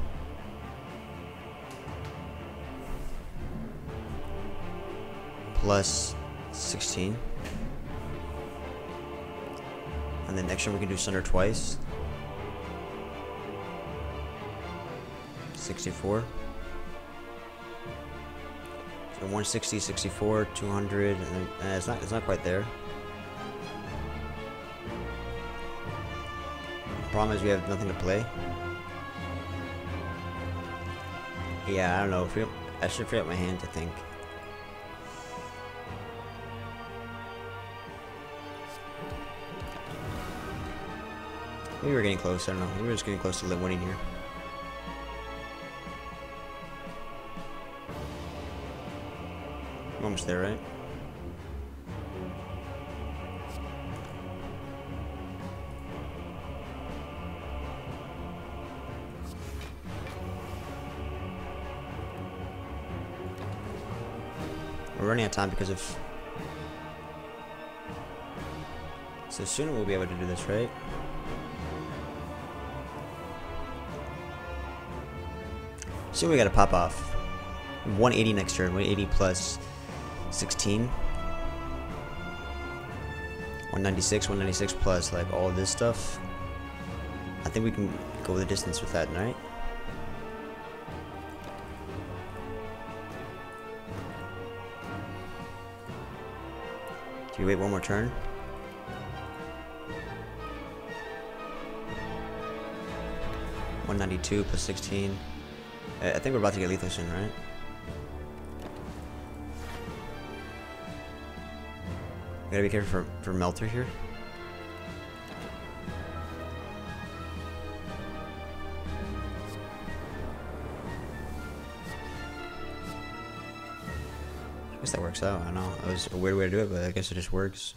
Plus 16. And then next turn we can do Sunder twice. 64. So 160, 64, 200, and then, uh, it's not it's not quite there. Problem is we have nothing to play. Yeah, I don't know. I should free up my hand I think. We were getting close. I don't know. We were just getting close to winning here. We're there, right? We're running out of time because of... So soon we'll be able to do this, right? Soon we gotta pop off. 180 next turn, 180 plus 16. 196, 196 plus like all this stuff. I think we can go the distance with that, right? Do we wait one more turn? One ninety two plus sixteen. I think we're about to get lethal soon, right? Gotta be careful for, for Melter here. I guess that works out. I don't know it was a weird way to do it, but I guess it just works.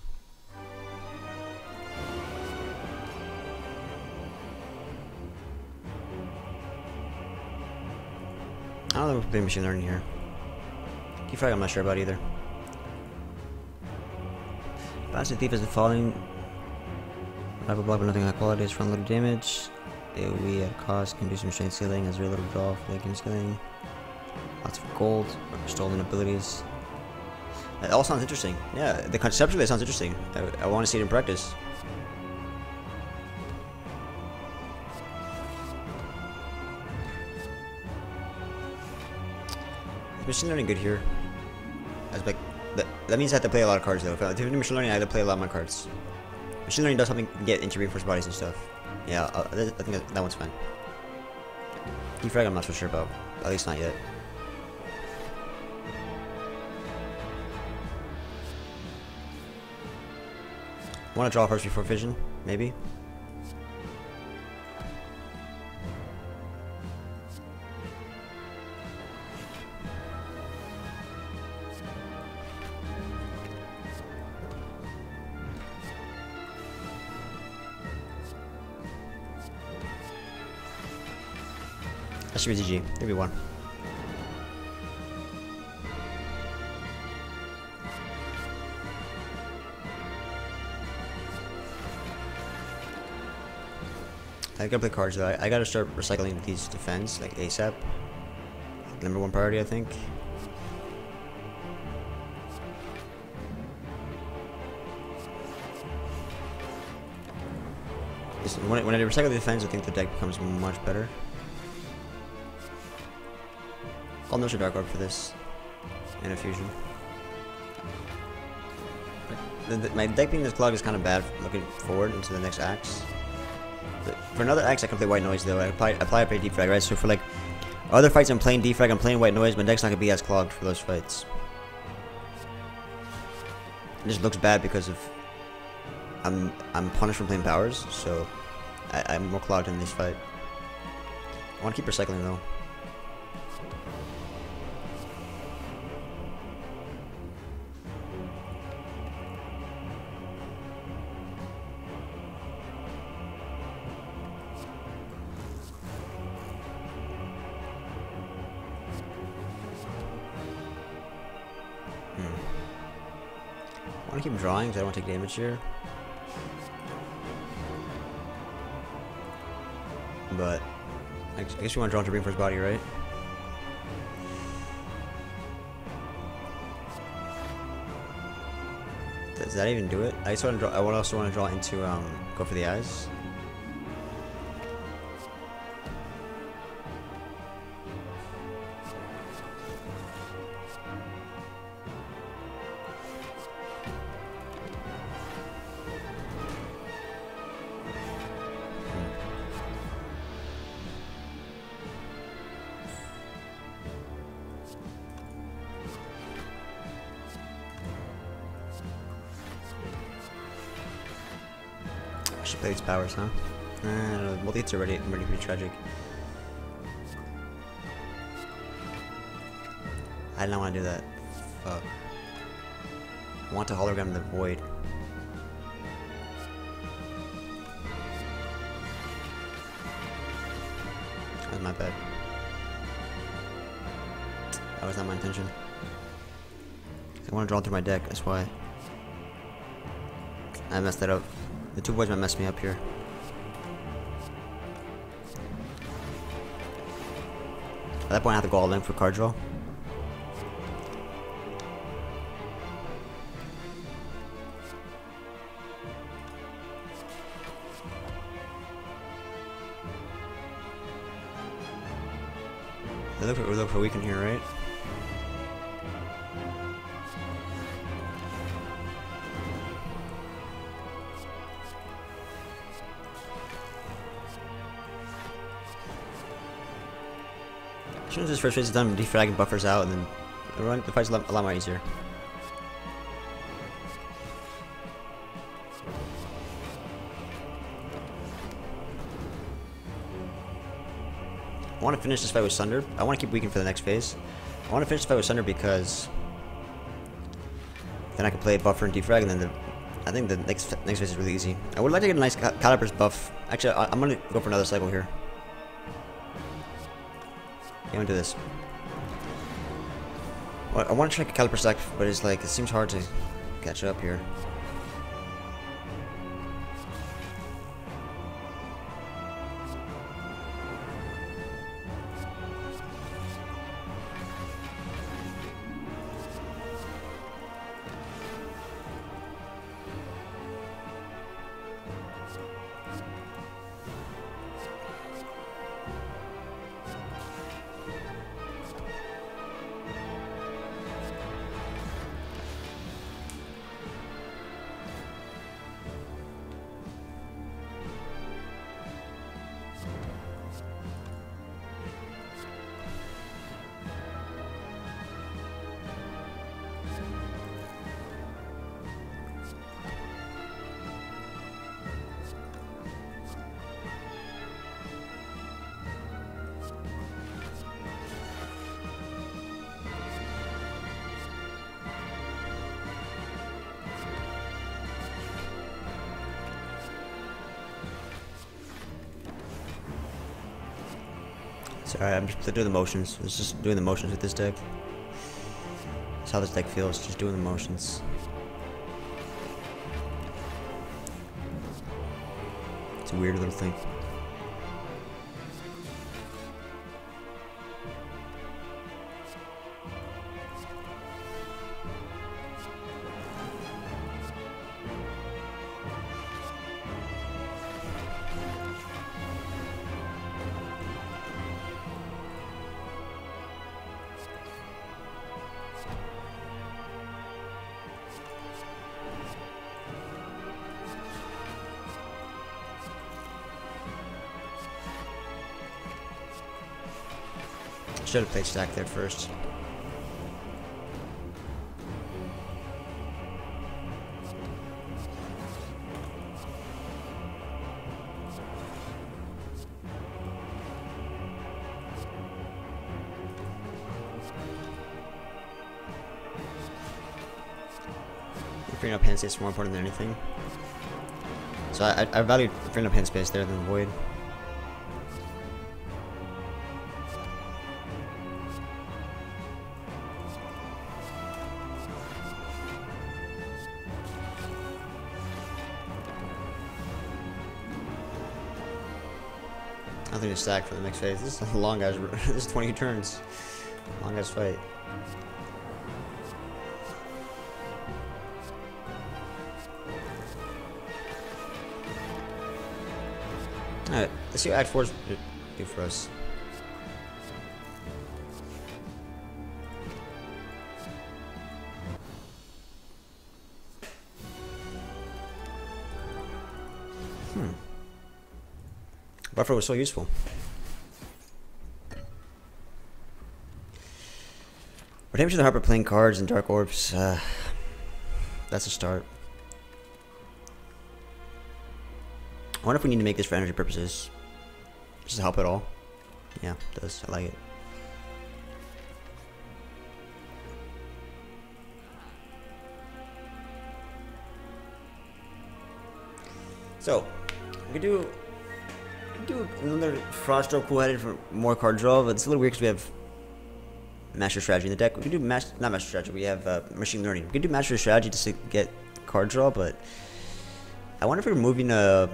I don't know if we're playing machine learning here. Defrag, I'm not sure about either. Balancing thief isn't falling. Rival block, but nothing high quality is front loaded damage. AoE at cost can do some strength scaling as very little draw for legging scaling. Lots of gold, stolen abilities. That all sounds interesting. Yeah, the conceptually sounds interesting. I, I want to see it in practice. Is machine learning good here? That, means I have to play a lot of cards though. If I do machine learning, I have to play a lot of my cards. Machine learning does something get into reinforced bodies and stuff. Yeah, uh, I think that, that one's fine. Defrag, I'm not so sure about. At least not yet. Want to draw first before vision? Maybe. That should be GG. Maybe one. I gotta play cards though. I, I gotta start recycling these defense like ASAP. Number one priority, I think. When I, when I recycle the defense, I think the deck becomes much better. I'll nurture Dark Orb for this. And a fusion. The, the, my deck being this clog is kind of bad looking forward into the next axe. But for another axe, I can play White Noise though. I apply, apply a play defrag, right? So for like other fights, I'm playing defrag, I'm playing White Noise, my deck's not gonna be as clogged for those fights. It just looks bad because of I'm I'm punished from playing powers, so I, I'm more clogged in this fight. I want to keep recycling though. Because I don't want to take damage here. But I guess I guess you want to draw into reinforced body, right? Does that even do it? I just want to draw. I also want to draw into um, go for the eyes. Are already, already pretty tragic. I don't want to do that. Fuck. I want to hologram the void. That was my bad. That was not my intention. I want to draw through my deck, that's why. I messed that up. The two boys might mess me up here. At that point, I have to go all in for card draw. They look for, we look for weekend here, right? As this first phase is done, defrag and buffers out, and then the run the fight's a lot, a lot more easier. I want to finish this fight with Sunder. I want to keep weakening for the next phase. I want to finish this fight with Sunder because then I can play buffer and defrag, and then the I think the next next phase is really easy. I would like to get a nice Cal Calipers buff. Actually, I, I'm gonna go for another cycle here came into this. Well, I want to check a caliper stack, but it's like, it seems hard to catch up here. I'm just doing the motions. It's just doing the motions with this deck. That's how this deck feels, just doing the motions. It's a weird little thing. Should have played stack there first. Freeing up hand space is more important than anything. So I, I value freeing up hand space there than void. Stack for the next phase. This is a long guys. This is 20 turns. Long guys fight. Alright, let's see what Act 4 do for us. Hmm. Buffer was so useful. Redemption of the Harper playing cards and Dark Orbs. Uh, that's a start. I wonder if we need to make this for energy purposes. Does it help at all? Yeah, it does. I like it. So, we could do we could do another frost draw cool headed for more card draw, but it's a little weird because we have master strategy in the deck. We could do master, not master strategy. We have uh, machine learning. We could do master strategy just to get card draw, but I wonder if we're moving a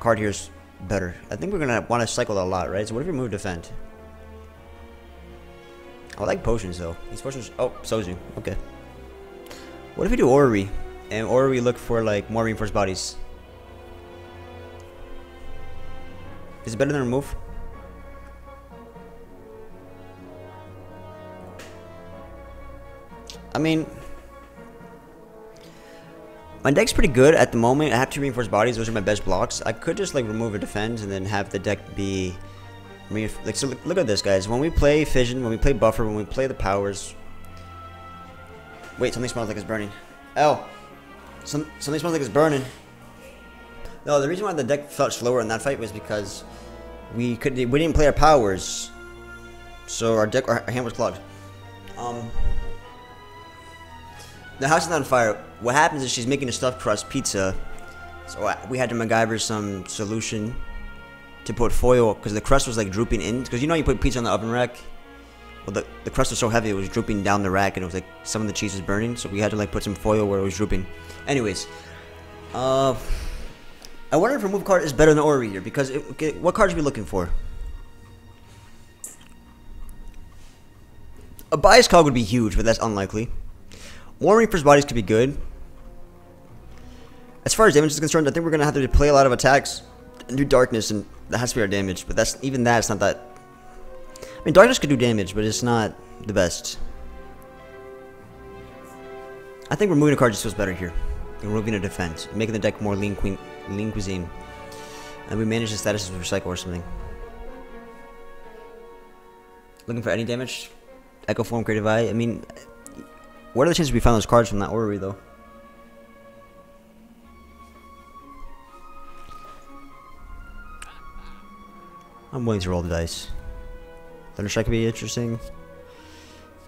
card here is better. I think we're gonna want to cycle a lot, right? So what if we move defend? I like potions though. These potions. Oh, Soju. Okay. What if we do Orrery? And Orrery look for like more reinforced bodies. Is it better than remove? I mean, my deck's pretty good at the moment. I have two reinforced bodies. Those are my best blocks. I could just like remove a defend and then have the deck be like so. Look, look at this, guys. When we play fission, when we play buffer, when we play the powers. Wait, something smells like it's burning. Oh, some something smells like it's burning. No, the reason why the deck felt slower in that fight was because we could we didn't play our powers, so our deck our hand was clogged. Um. The house is on fire. What happens is she's making a stuffed crust pizza. So we had to MacGyver some solution to put foil because the crust was like drooping in. Because you know you put pizza on the oven rack well, the, the crust was so heavy it was drooping down the rack and it was like some of the cheese was burning so we had to like put some foil where it was drooping anyways uh i wonder if remove card is better than aura reader because it, okay, what cards are we looking for a bias cog would be huge but that's unlikely warm reaper's bodies could be good as far as damage is concerned i think we're gonna have to play a lot of attacks and do darkness and that has to be our damage but that's even that it's not that I mean, darkness could do damage, but it's not the best. I think removing a card just feels better here. Removing a defense, making the deck more lean, queen, lean cuisine. And we manage the status with recycle or something. Looking for any damage? Echo form, Creative AI. I mean, what are the chances we find those cards from that orrery though? I'm willing to roll the dice. Thunderstrike could be interesting.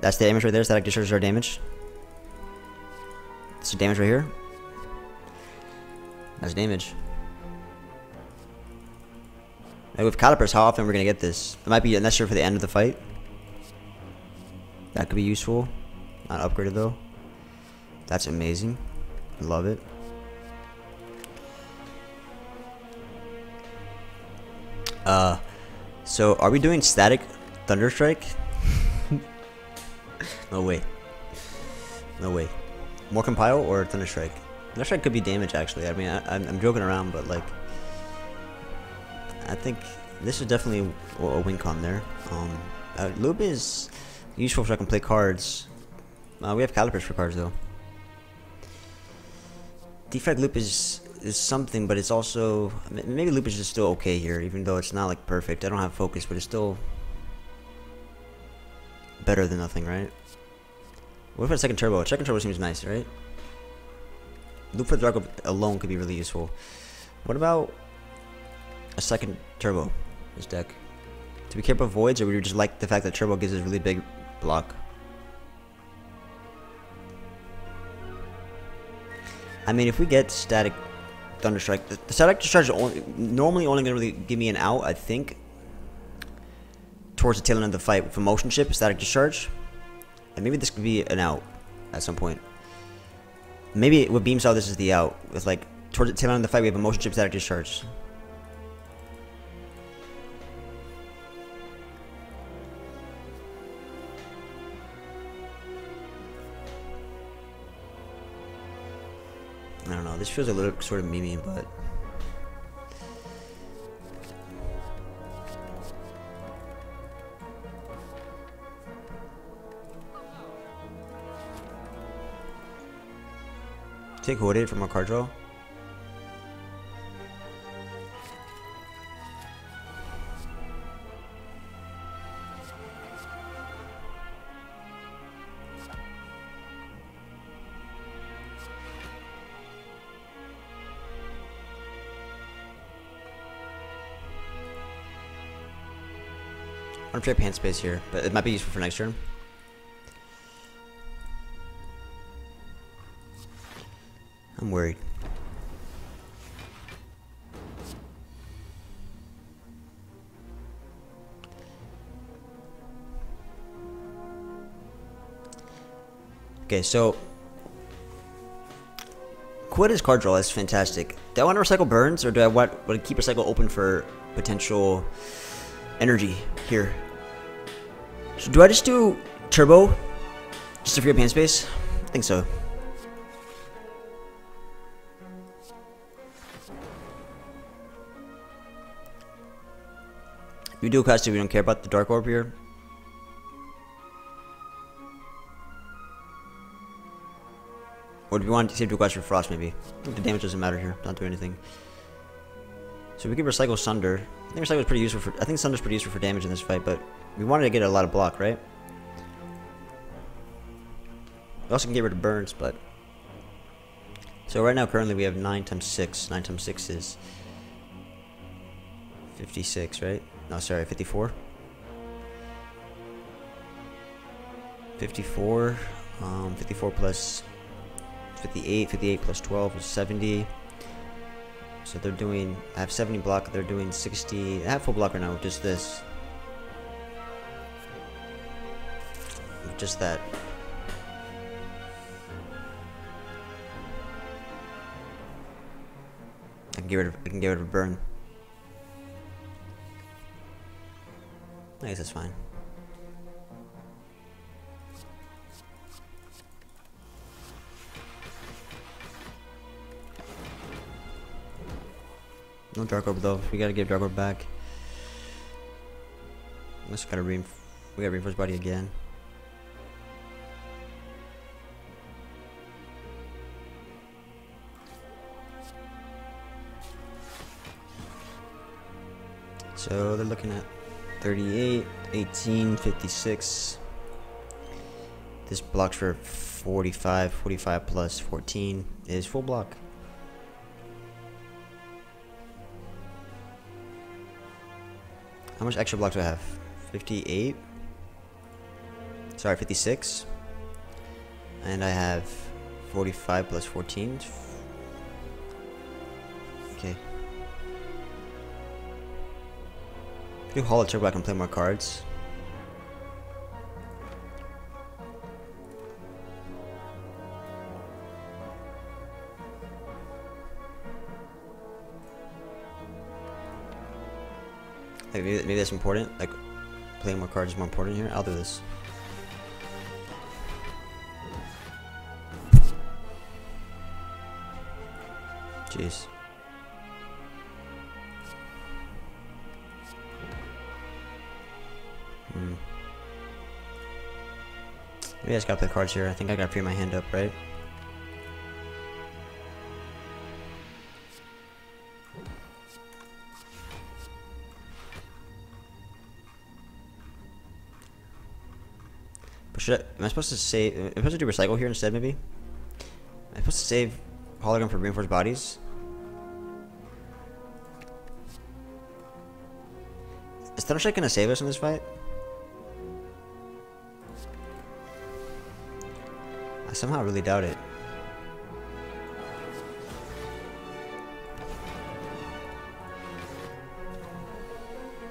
That's the damage right there. Static discharge our damage. That's the damage right here. That's damage. Like with calipers, how often we're gonna get this? It might be necessary for the end of the fight. That could be useful. Not upgraded though. That's amazing. Love it. Uh, so are we doing static Thunderstrike? no way. No way. More compile or Thunderstrike? Thunderstrike could be damage actually. I mean, I, am joking around, but like, I think this is definitely a, a win con there. Um, uh, Loop is useful so I can play cards. Uh, we have calipers for cars though. Defect Loop is is something, but it's also maybe Loop is just still okay here, even though it's not like perfect. I don't have focus, but it's still better than nothing, right? What about second turbo? Second turbo seems nice, right? Loop for Draco alone could be really useful. What about a second turbo? This deck. Do we care about voids, or would we just like the fact that turbo gives us really big block? I mean, if we get static Thunderstrike, the, the static discharge is only, normally only going to really give me an out, I think, towards the tail end of the fight with a motion chip, static discharge. And maybe this could be an out at some point. Maybe with Beam Saw this is the out. With like towards the tail end of the fight we have a motion chip static discharge. This feels a little sort of memey, but Take Hooded from a card draw. Unfair hand space here, but it might be useful for next turn. I'm worried. Okay, so quit his card draw is fantastic. Do I want to recycle burns or do I want to keep recycle open for potential energy here? So do I just do turbo just to free up hand space? I think so. We do custody, we don't care about the Dark Orb here. Or do we want to save request for Frost maybe? The damage doesn't matter here, not do anything. So we can recycle Sunder. I think recycle is pretty useful for I think Sunder's pretty useful for damage in this fight, but we wanted to get a lot of block, right? We also can get rid of burns, but so right now currently we have 9 times 6. 9 times 6 is 56, right? No, sorry, 54. 54. Um, 54 plus 58. 58 plus 12 is 70. So they're doing, I have 70 block, they're doing 60. I have full blocker now, just this. just that. I can get rid of I can get rid of burn. I guess that's fine. No Orb though. We gotta Dark Orb back. We gotta rein we gotta reinforce body again. So they're looking at 38, 18, 56. This blocks for 45, 45 plus 14 is full block. How much extra blocks do I have? 58? Sorry, 56. And I have 45 plus 14. Okay. Do Holo Turbo, I can play more cards. Like maybe, maybe that's important. Like playing more cards is more important here. I'll do this. Jeez. Hmm. Maybe I just gotta play cards here. I think I gotta free my hand up, right? Should I, am I supposed to save? Am I supposed to do recycle here instead? Maybe. Am I supposed to save hologram for reinforced bodies? Is Thunderstrike gonna save us in this fight? I somehow really doubt it.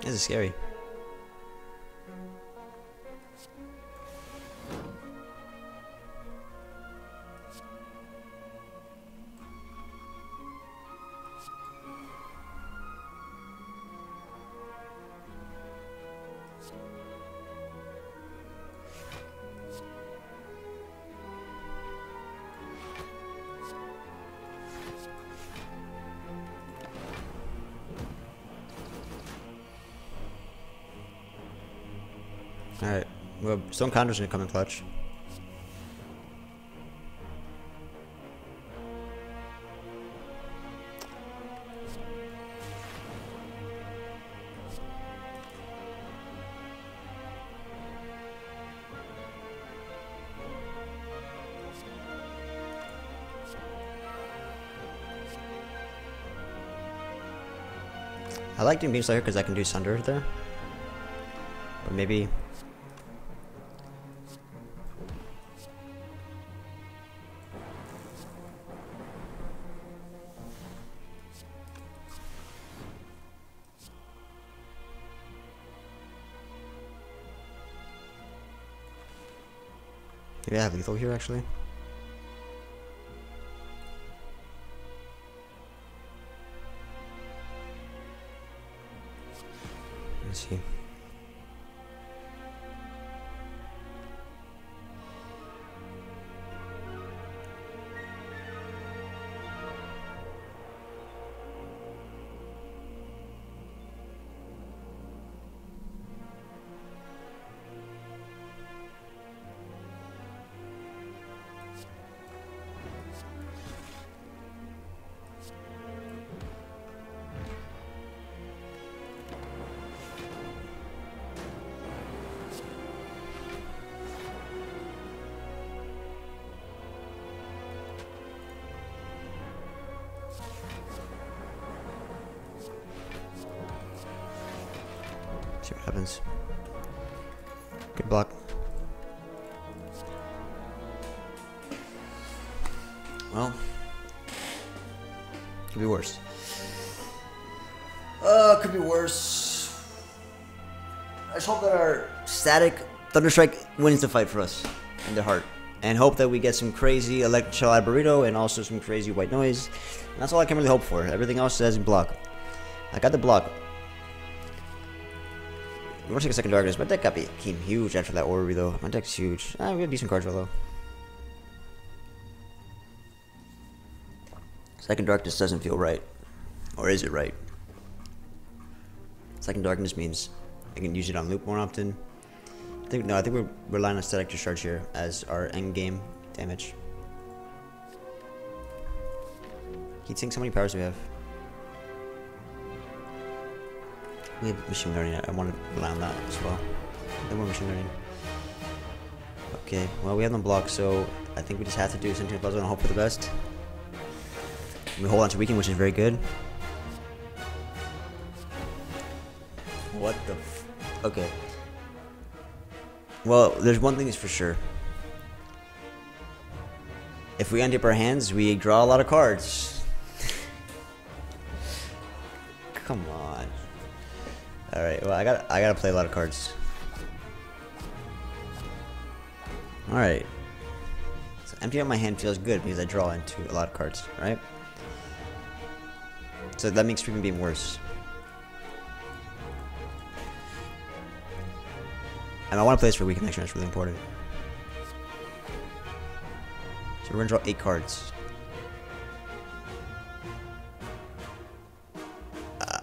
This is scary. Stone Calendar's gonna come in clutch. I like doing Beam Slayer because I can do Sunder there. But maybe Maybe I have lethal here actually. Static Thunderstrike wins the fight for us in their heart. And hope that we get some crazy electro burrito and also some crazy white noise. And that's all I can really hope for. Everything else says block. I got the block. I'm gonna take a second darkness. My deck got became huge after that Orrery though. My deck's huge. Ah, we have decent cards though. Second darkness doesn't feel right. Or is it right? Second darkness means I can use it on loop more often. I think no, I think we're relying on static discharge here as our end game damage. Heat sink, how many powers do we have? We have machine learning. I want to rely on that as well. Then more machine learning. Okay, well we have them blocked, so I think we just have to do something puzzle and hope for the best. We hold on to weaken, which is very good. What the Okay. Well, there's one thing that's for sure. If we undip our hands, we draw a lot of cards. Come on. Alright, well I got I gotta play a lot of cards. Alright. So emptying out my hand feels good because I draw into a lot of cards, right? So that makes Freaking Beam worse. And I want to play this for weak connection, that's really important. So we're gonna draw eight cards. Uh,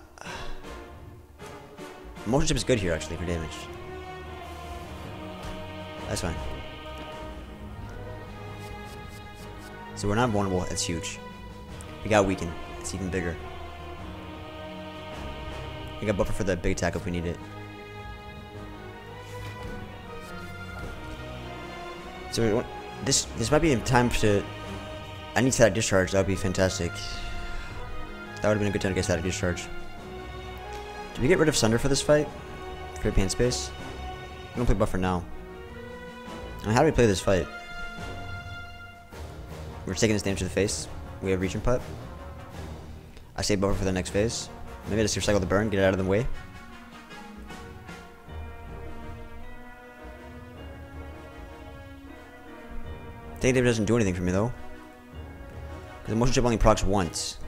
motion chip is good here actually for damage. That's fine. So we're not vulnerable, that's huge. We got weakened. it's even bigger. We got buffer for the big attack if we need it. So this this might be time to. I need static discharge. That would be fantastic. That would have been a good time to get static discharge. Do we get rid of Sunder for this fight? For pain space? We don't play buffer now. Mean, how do we play this fight? We're taking this damage to the face. We have Reach and Putt. I save buffer for the next phase. Maybe I just recycle the burn, get it out of the way. Damage doesn't do anything for me though. Because the motion chip only procs once.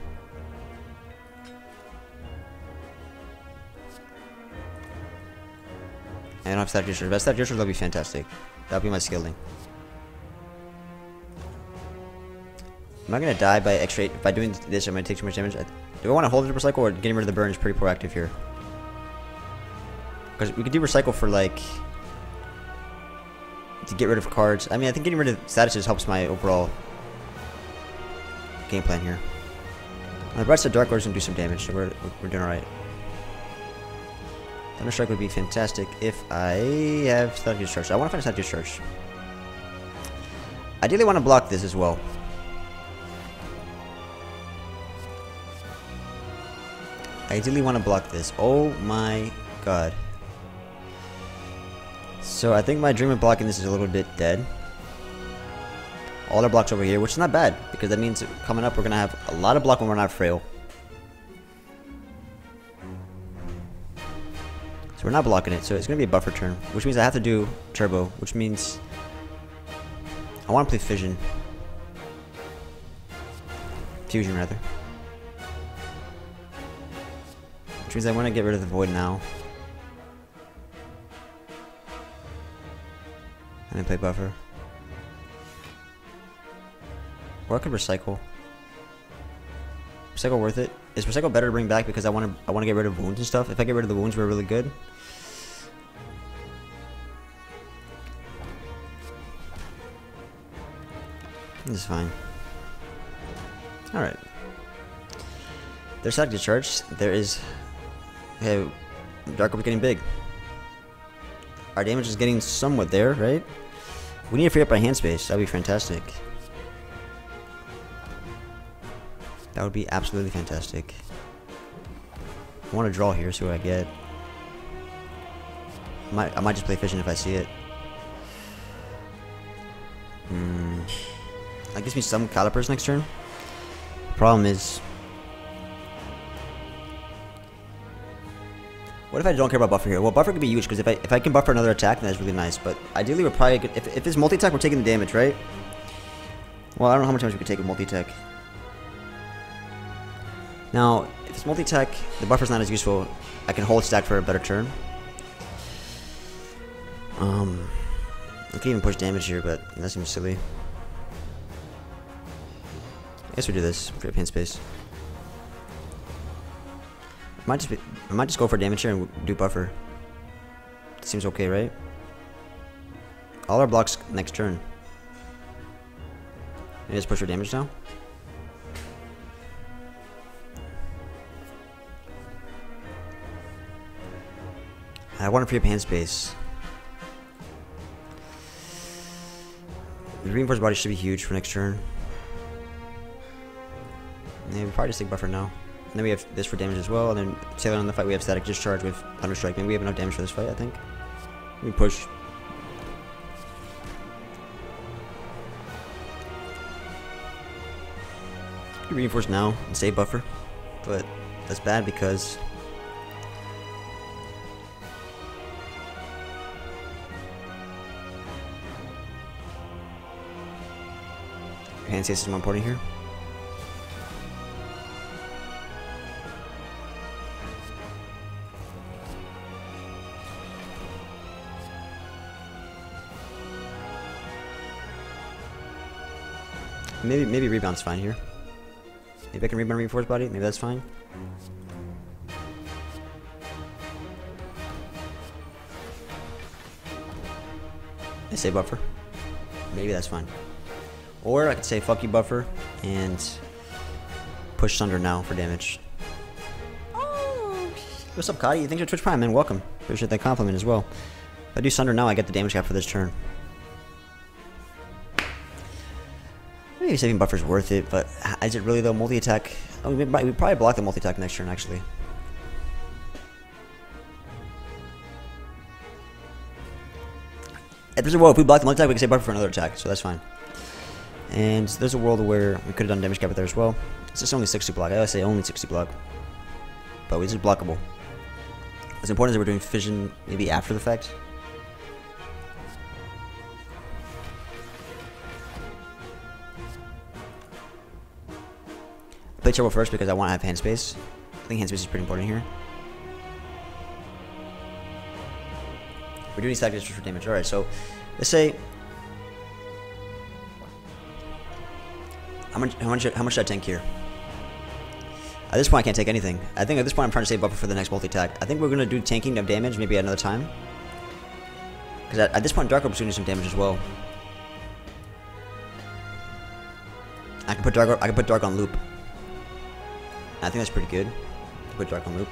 I don't have static discharge. But static discharge would be fantastic. That would be my skilling. Am I gonna die by extra by doing this? I'm gonna take too much damage. I, Do I want to hold the recycle or getting rid of the burn is pretty proactive here? Because we could do recycle for like to get rid of cards. I mean, I think getting rid of statuses helps my overall game plan here. Uh, my Bright of Dark Lord's gonna do some damage, so we're, we're doing alright. Thunderstrike would be fantastic if I have Static Discharge. I want to find a Discharge. Ideally, want to block this as well. I ideally want to block this. Oh my god. So I think my dream of blocking this is a little bit dead. All our blocks over here, which is not bad, because that means coming up we're going to have a lot of block when we're not frail. So we're not blocking it, so it's going to be a buffer turn, which means I have to do turbo, which means I want to play fission. Fusion, rather. Which means I want to get rid of the void now. And then play buffer. Or I could recycle. Recycle worth it? Is recycle better to bring back because I want to I want to get rid of wounds and stuff? If I get rid of the wounds, we're really good. This is fine. Alright. There's static discharge. There is... Hey, Dark Orb getting big. Our damage is getting somewhat there, right? We need to free up our hand space. That would be fantastic. That would be absolutely fantastic. I want to draw here, see what I get. I might, I might just play fission if I see it. Hmm. That gives me some calipers next turn. Problem is... What if I don't care about buffer here? Well, buffer could be huge because if I if I can buffer another attack, then that's really nice. But ideally, we're probably good. If, if it's multi attack, we're taking the damage, right? Well, I don't know how much damage we could take with multi attack. Now, if it's multi attack, the buffer's not as useful. I can hold stack for a better turn. Um, I can even push damage here, but that seems silly. I guess we do this for pin space. Might just be, I might just go for damage here and do buffer. Seems okay, right? All our blocks next turn. Maybe just push for damage now. I want to free up hand space. The reinforced body should be huge for next turn. Yeah, we probably just take buffer now. And then we have this for damage as well. And then Taylor on the fight, we have static discharge with thunder strike. Maybe we have enough damage for this fight. I think. We push. We reinforce now and save buffer, but that's bad because hand space is more important here. Maybe maybe rebound's fine here. Maybe I can rebound reinforce body. Maybe that's fine. I say buffer. Maybe that's fine. Or I could say fuck you buffer and push Thunder now for damage. Oh, what's up? Thanks for Twitch Prime, man. Welcome. Appreciate that compliment as well. If I do Thunder now, I get the damage cap for this turn. Maybe saving buffer's worth it, but is it really though? Multi-attack? Oh, we, we probably block the multi-attack next turn, actually. If there's a world, if we block the multi-attack, we can save buffer for another attack, so that's fine. And there's a world where we could have done damage cap there as well. It's just only 60 block. I always say only 60 block. But it's blockable. What's important that we're doing fission maybe after the fact. Play turbo first because I want to have hand space. I think hand space is pretty important here. We're doing static discharge for damage. Alright, so let's say How much, how much, how much should I tank here? At this point, I can't take anything. I think at this point, I'm trying to save buffer for the next multi-attack. I think we're going to do tanking of damage maybe at another time. Because at, at, this point, Dark Orb is doing some damage as well. I can put Dark, I can put Dark on loop. I think that's pretty good. Put Dark on loop.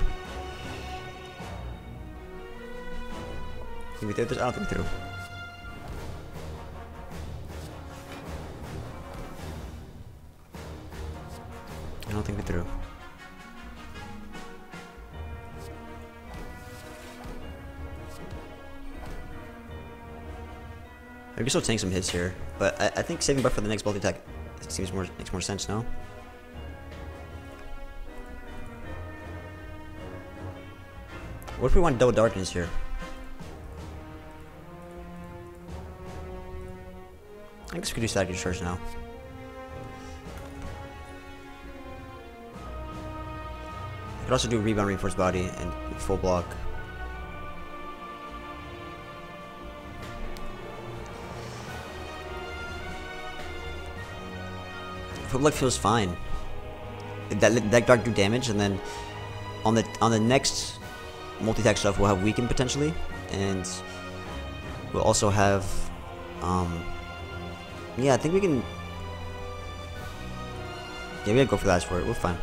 Think we through this? I don't think we through. I don't think we threw. I can still tank some hits here, but I, I think saving buff for the next multi attack seems more makes more sense now. What if we want double darkness here? I guess we could do static discharge now. I could also do rebound reinforced body and full block. Full block feels fine. That that dark do damage, and then on the on the next multi-attack stuff, we'll have weaken potentially, and we'll also have, um, yeah, I think we can. Yeah, we gotta go for that for it. We're fine.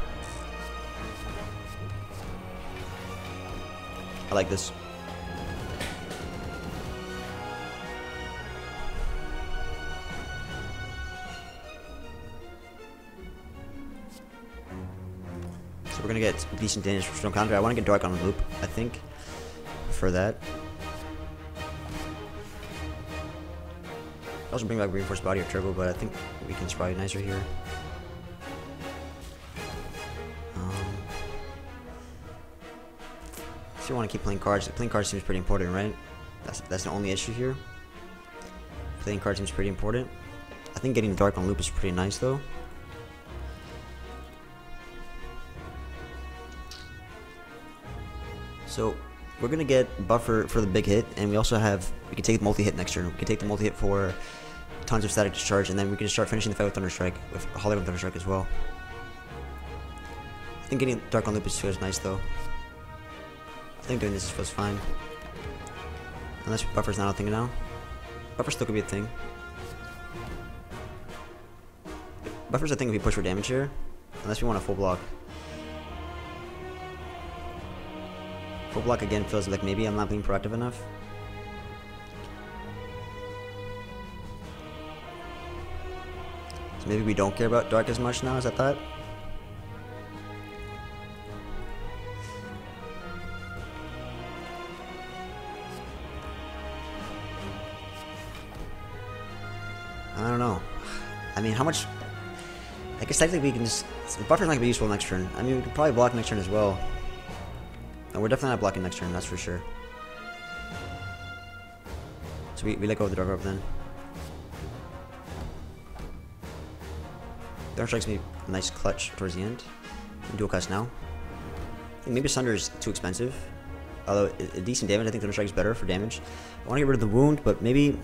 I like this. Gonna get decent damage from Stone Calendar. I want to get Dark on loop, I think, for that. also bring back Reinforced Body or Turbo, but I think Weaken's probably nicer here. You want to keep playing cards, playing cards seems pretty important, right? That's that's the only issue here. Playing cards seems pretty important. I think getting dark on loop is pretty nice though. So we're gonna get buffer for the big hit, and we also have we can take the multi-hit next turn. We can take the multi-hit for tons of static discharge, and then we can just start finishing the fight with Thunderstrike, with Hologram Thunderstrike as well. I think getting Dark on Lupus feels nice though. I think doing this feels fine. Unless Buffer's not a thing now. Buffer still could be a thing. Buffer's a thing if we push for damage here. Unless we want a full block. Full block again feels like maybe I'm not being proactive enough. So maybe we don't care about dark as much now as I thought. I don't know. I mean, how much... I guess technically we can just... Buffer's not going to be useful next turn. I mean, we could probably block next turn as well. And we're definitely not blocking next turn, that's for sure. So we, we let go of the Dark Orb then. Dark Strike's me a nice clutch towards the end. Dual cast now. maybe Sunder is too expensive. Although a, decent damage, I think Thunderstrike is better for damage. I want to get rid of the wound, but maybe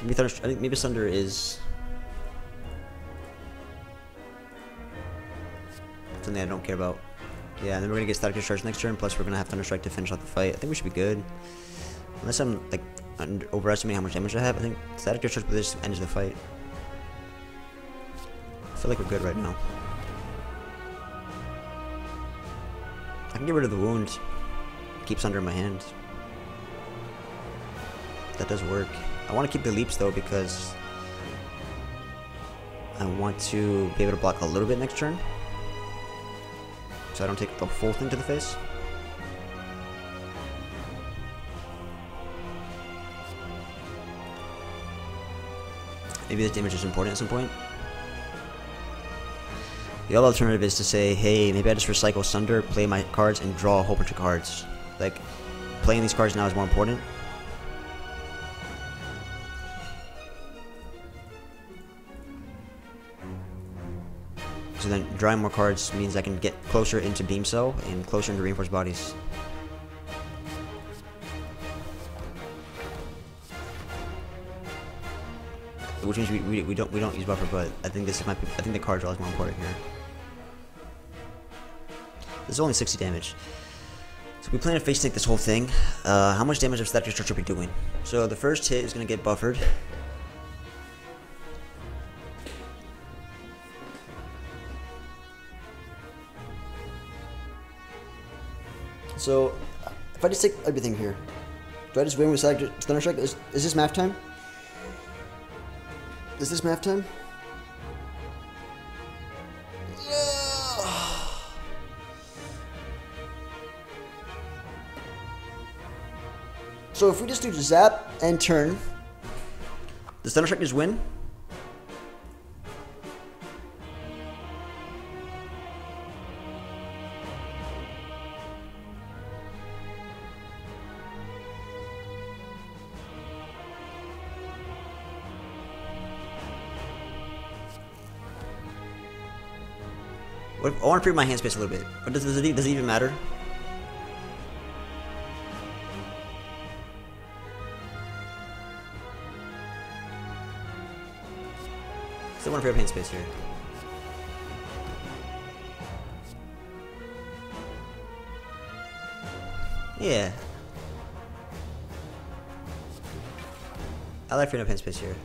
maybe Thunder, I think maybe Sunder is something I don't care about. Yeah, and then we're gonna get Static Discharge next turn. Plus, we're gonna have Thunderstrike to finish off the fight. I think we should be good, unless I'm like overestimating how much damage I have. I think Static Discharge with this ends the fight. I feel like we're good right now. I can get rid of the wound. It Keeps under my hand. That does work. I want to keep the leaps though because I want to be able to block a little bit next turn. So I don't take the full thing to the face. Maybe this damage is important at some point. The other alternative is to say, hey, maybe I just recycle Sunder, play my cards, and draw a whole bunch of cards. Like, playing these cards now is more important. Drawing more cards means I can get closer into Beam Cell and closer into Reinforced Bodies. Which means we, we, we don't we don't use buffer, but I think this might be I think the card draw is more important here. This is only 60 damage. So we plan to face tank this whole thing. Uh, how much damage Static Discharge are we doing? So the first hit is going to get buffered. So, if I just take everything here, do I just win with Thunderstrike? Is, is this math time? Is this math time? So if we just do zap and turn, does Thunderstrike just win? Want to prove my hand space a little bit. Or does, does, it, does it even matter? Still want to up hand space here. Yeah. I like up hand space here.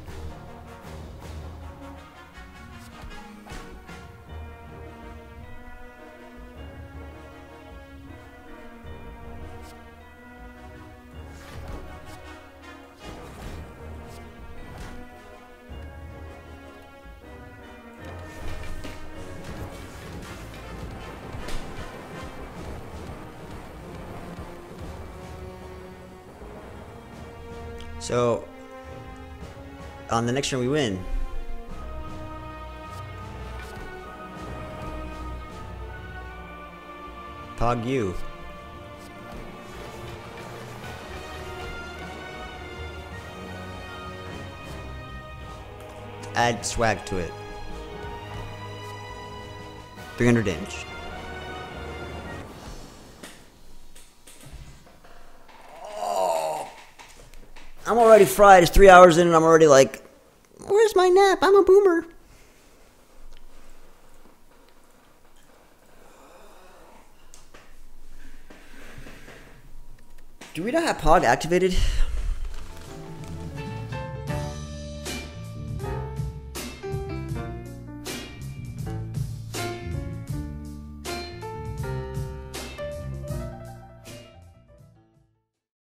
the next turn we win. Pog you. Add swag to it. 300 inch. I'm already fried. It's three hours in and I'm already like my nap? I'm a boomer. Do we not have Pog activated?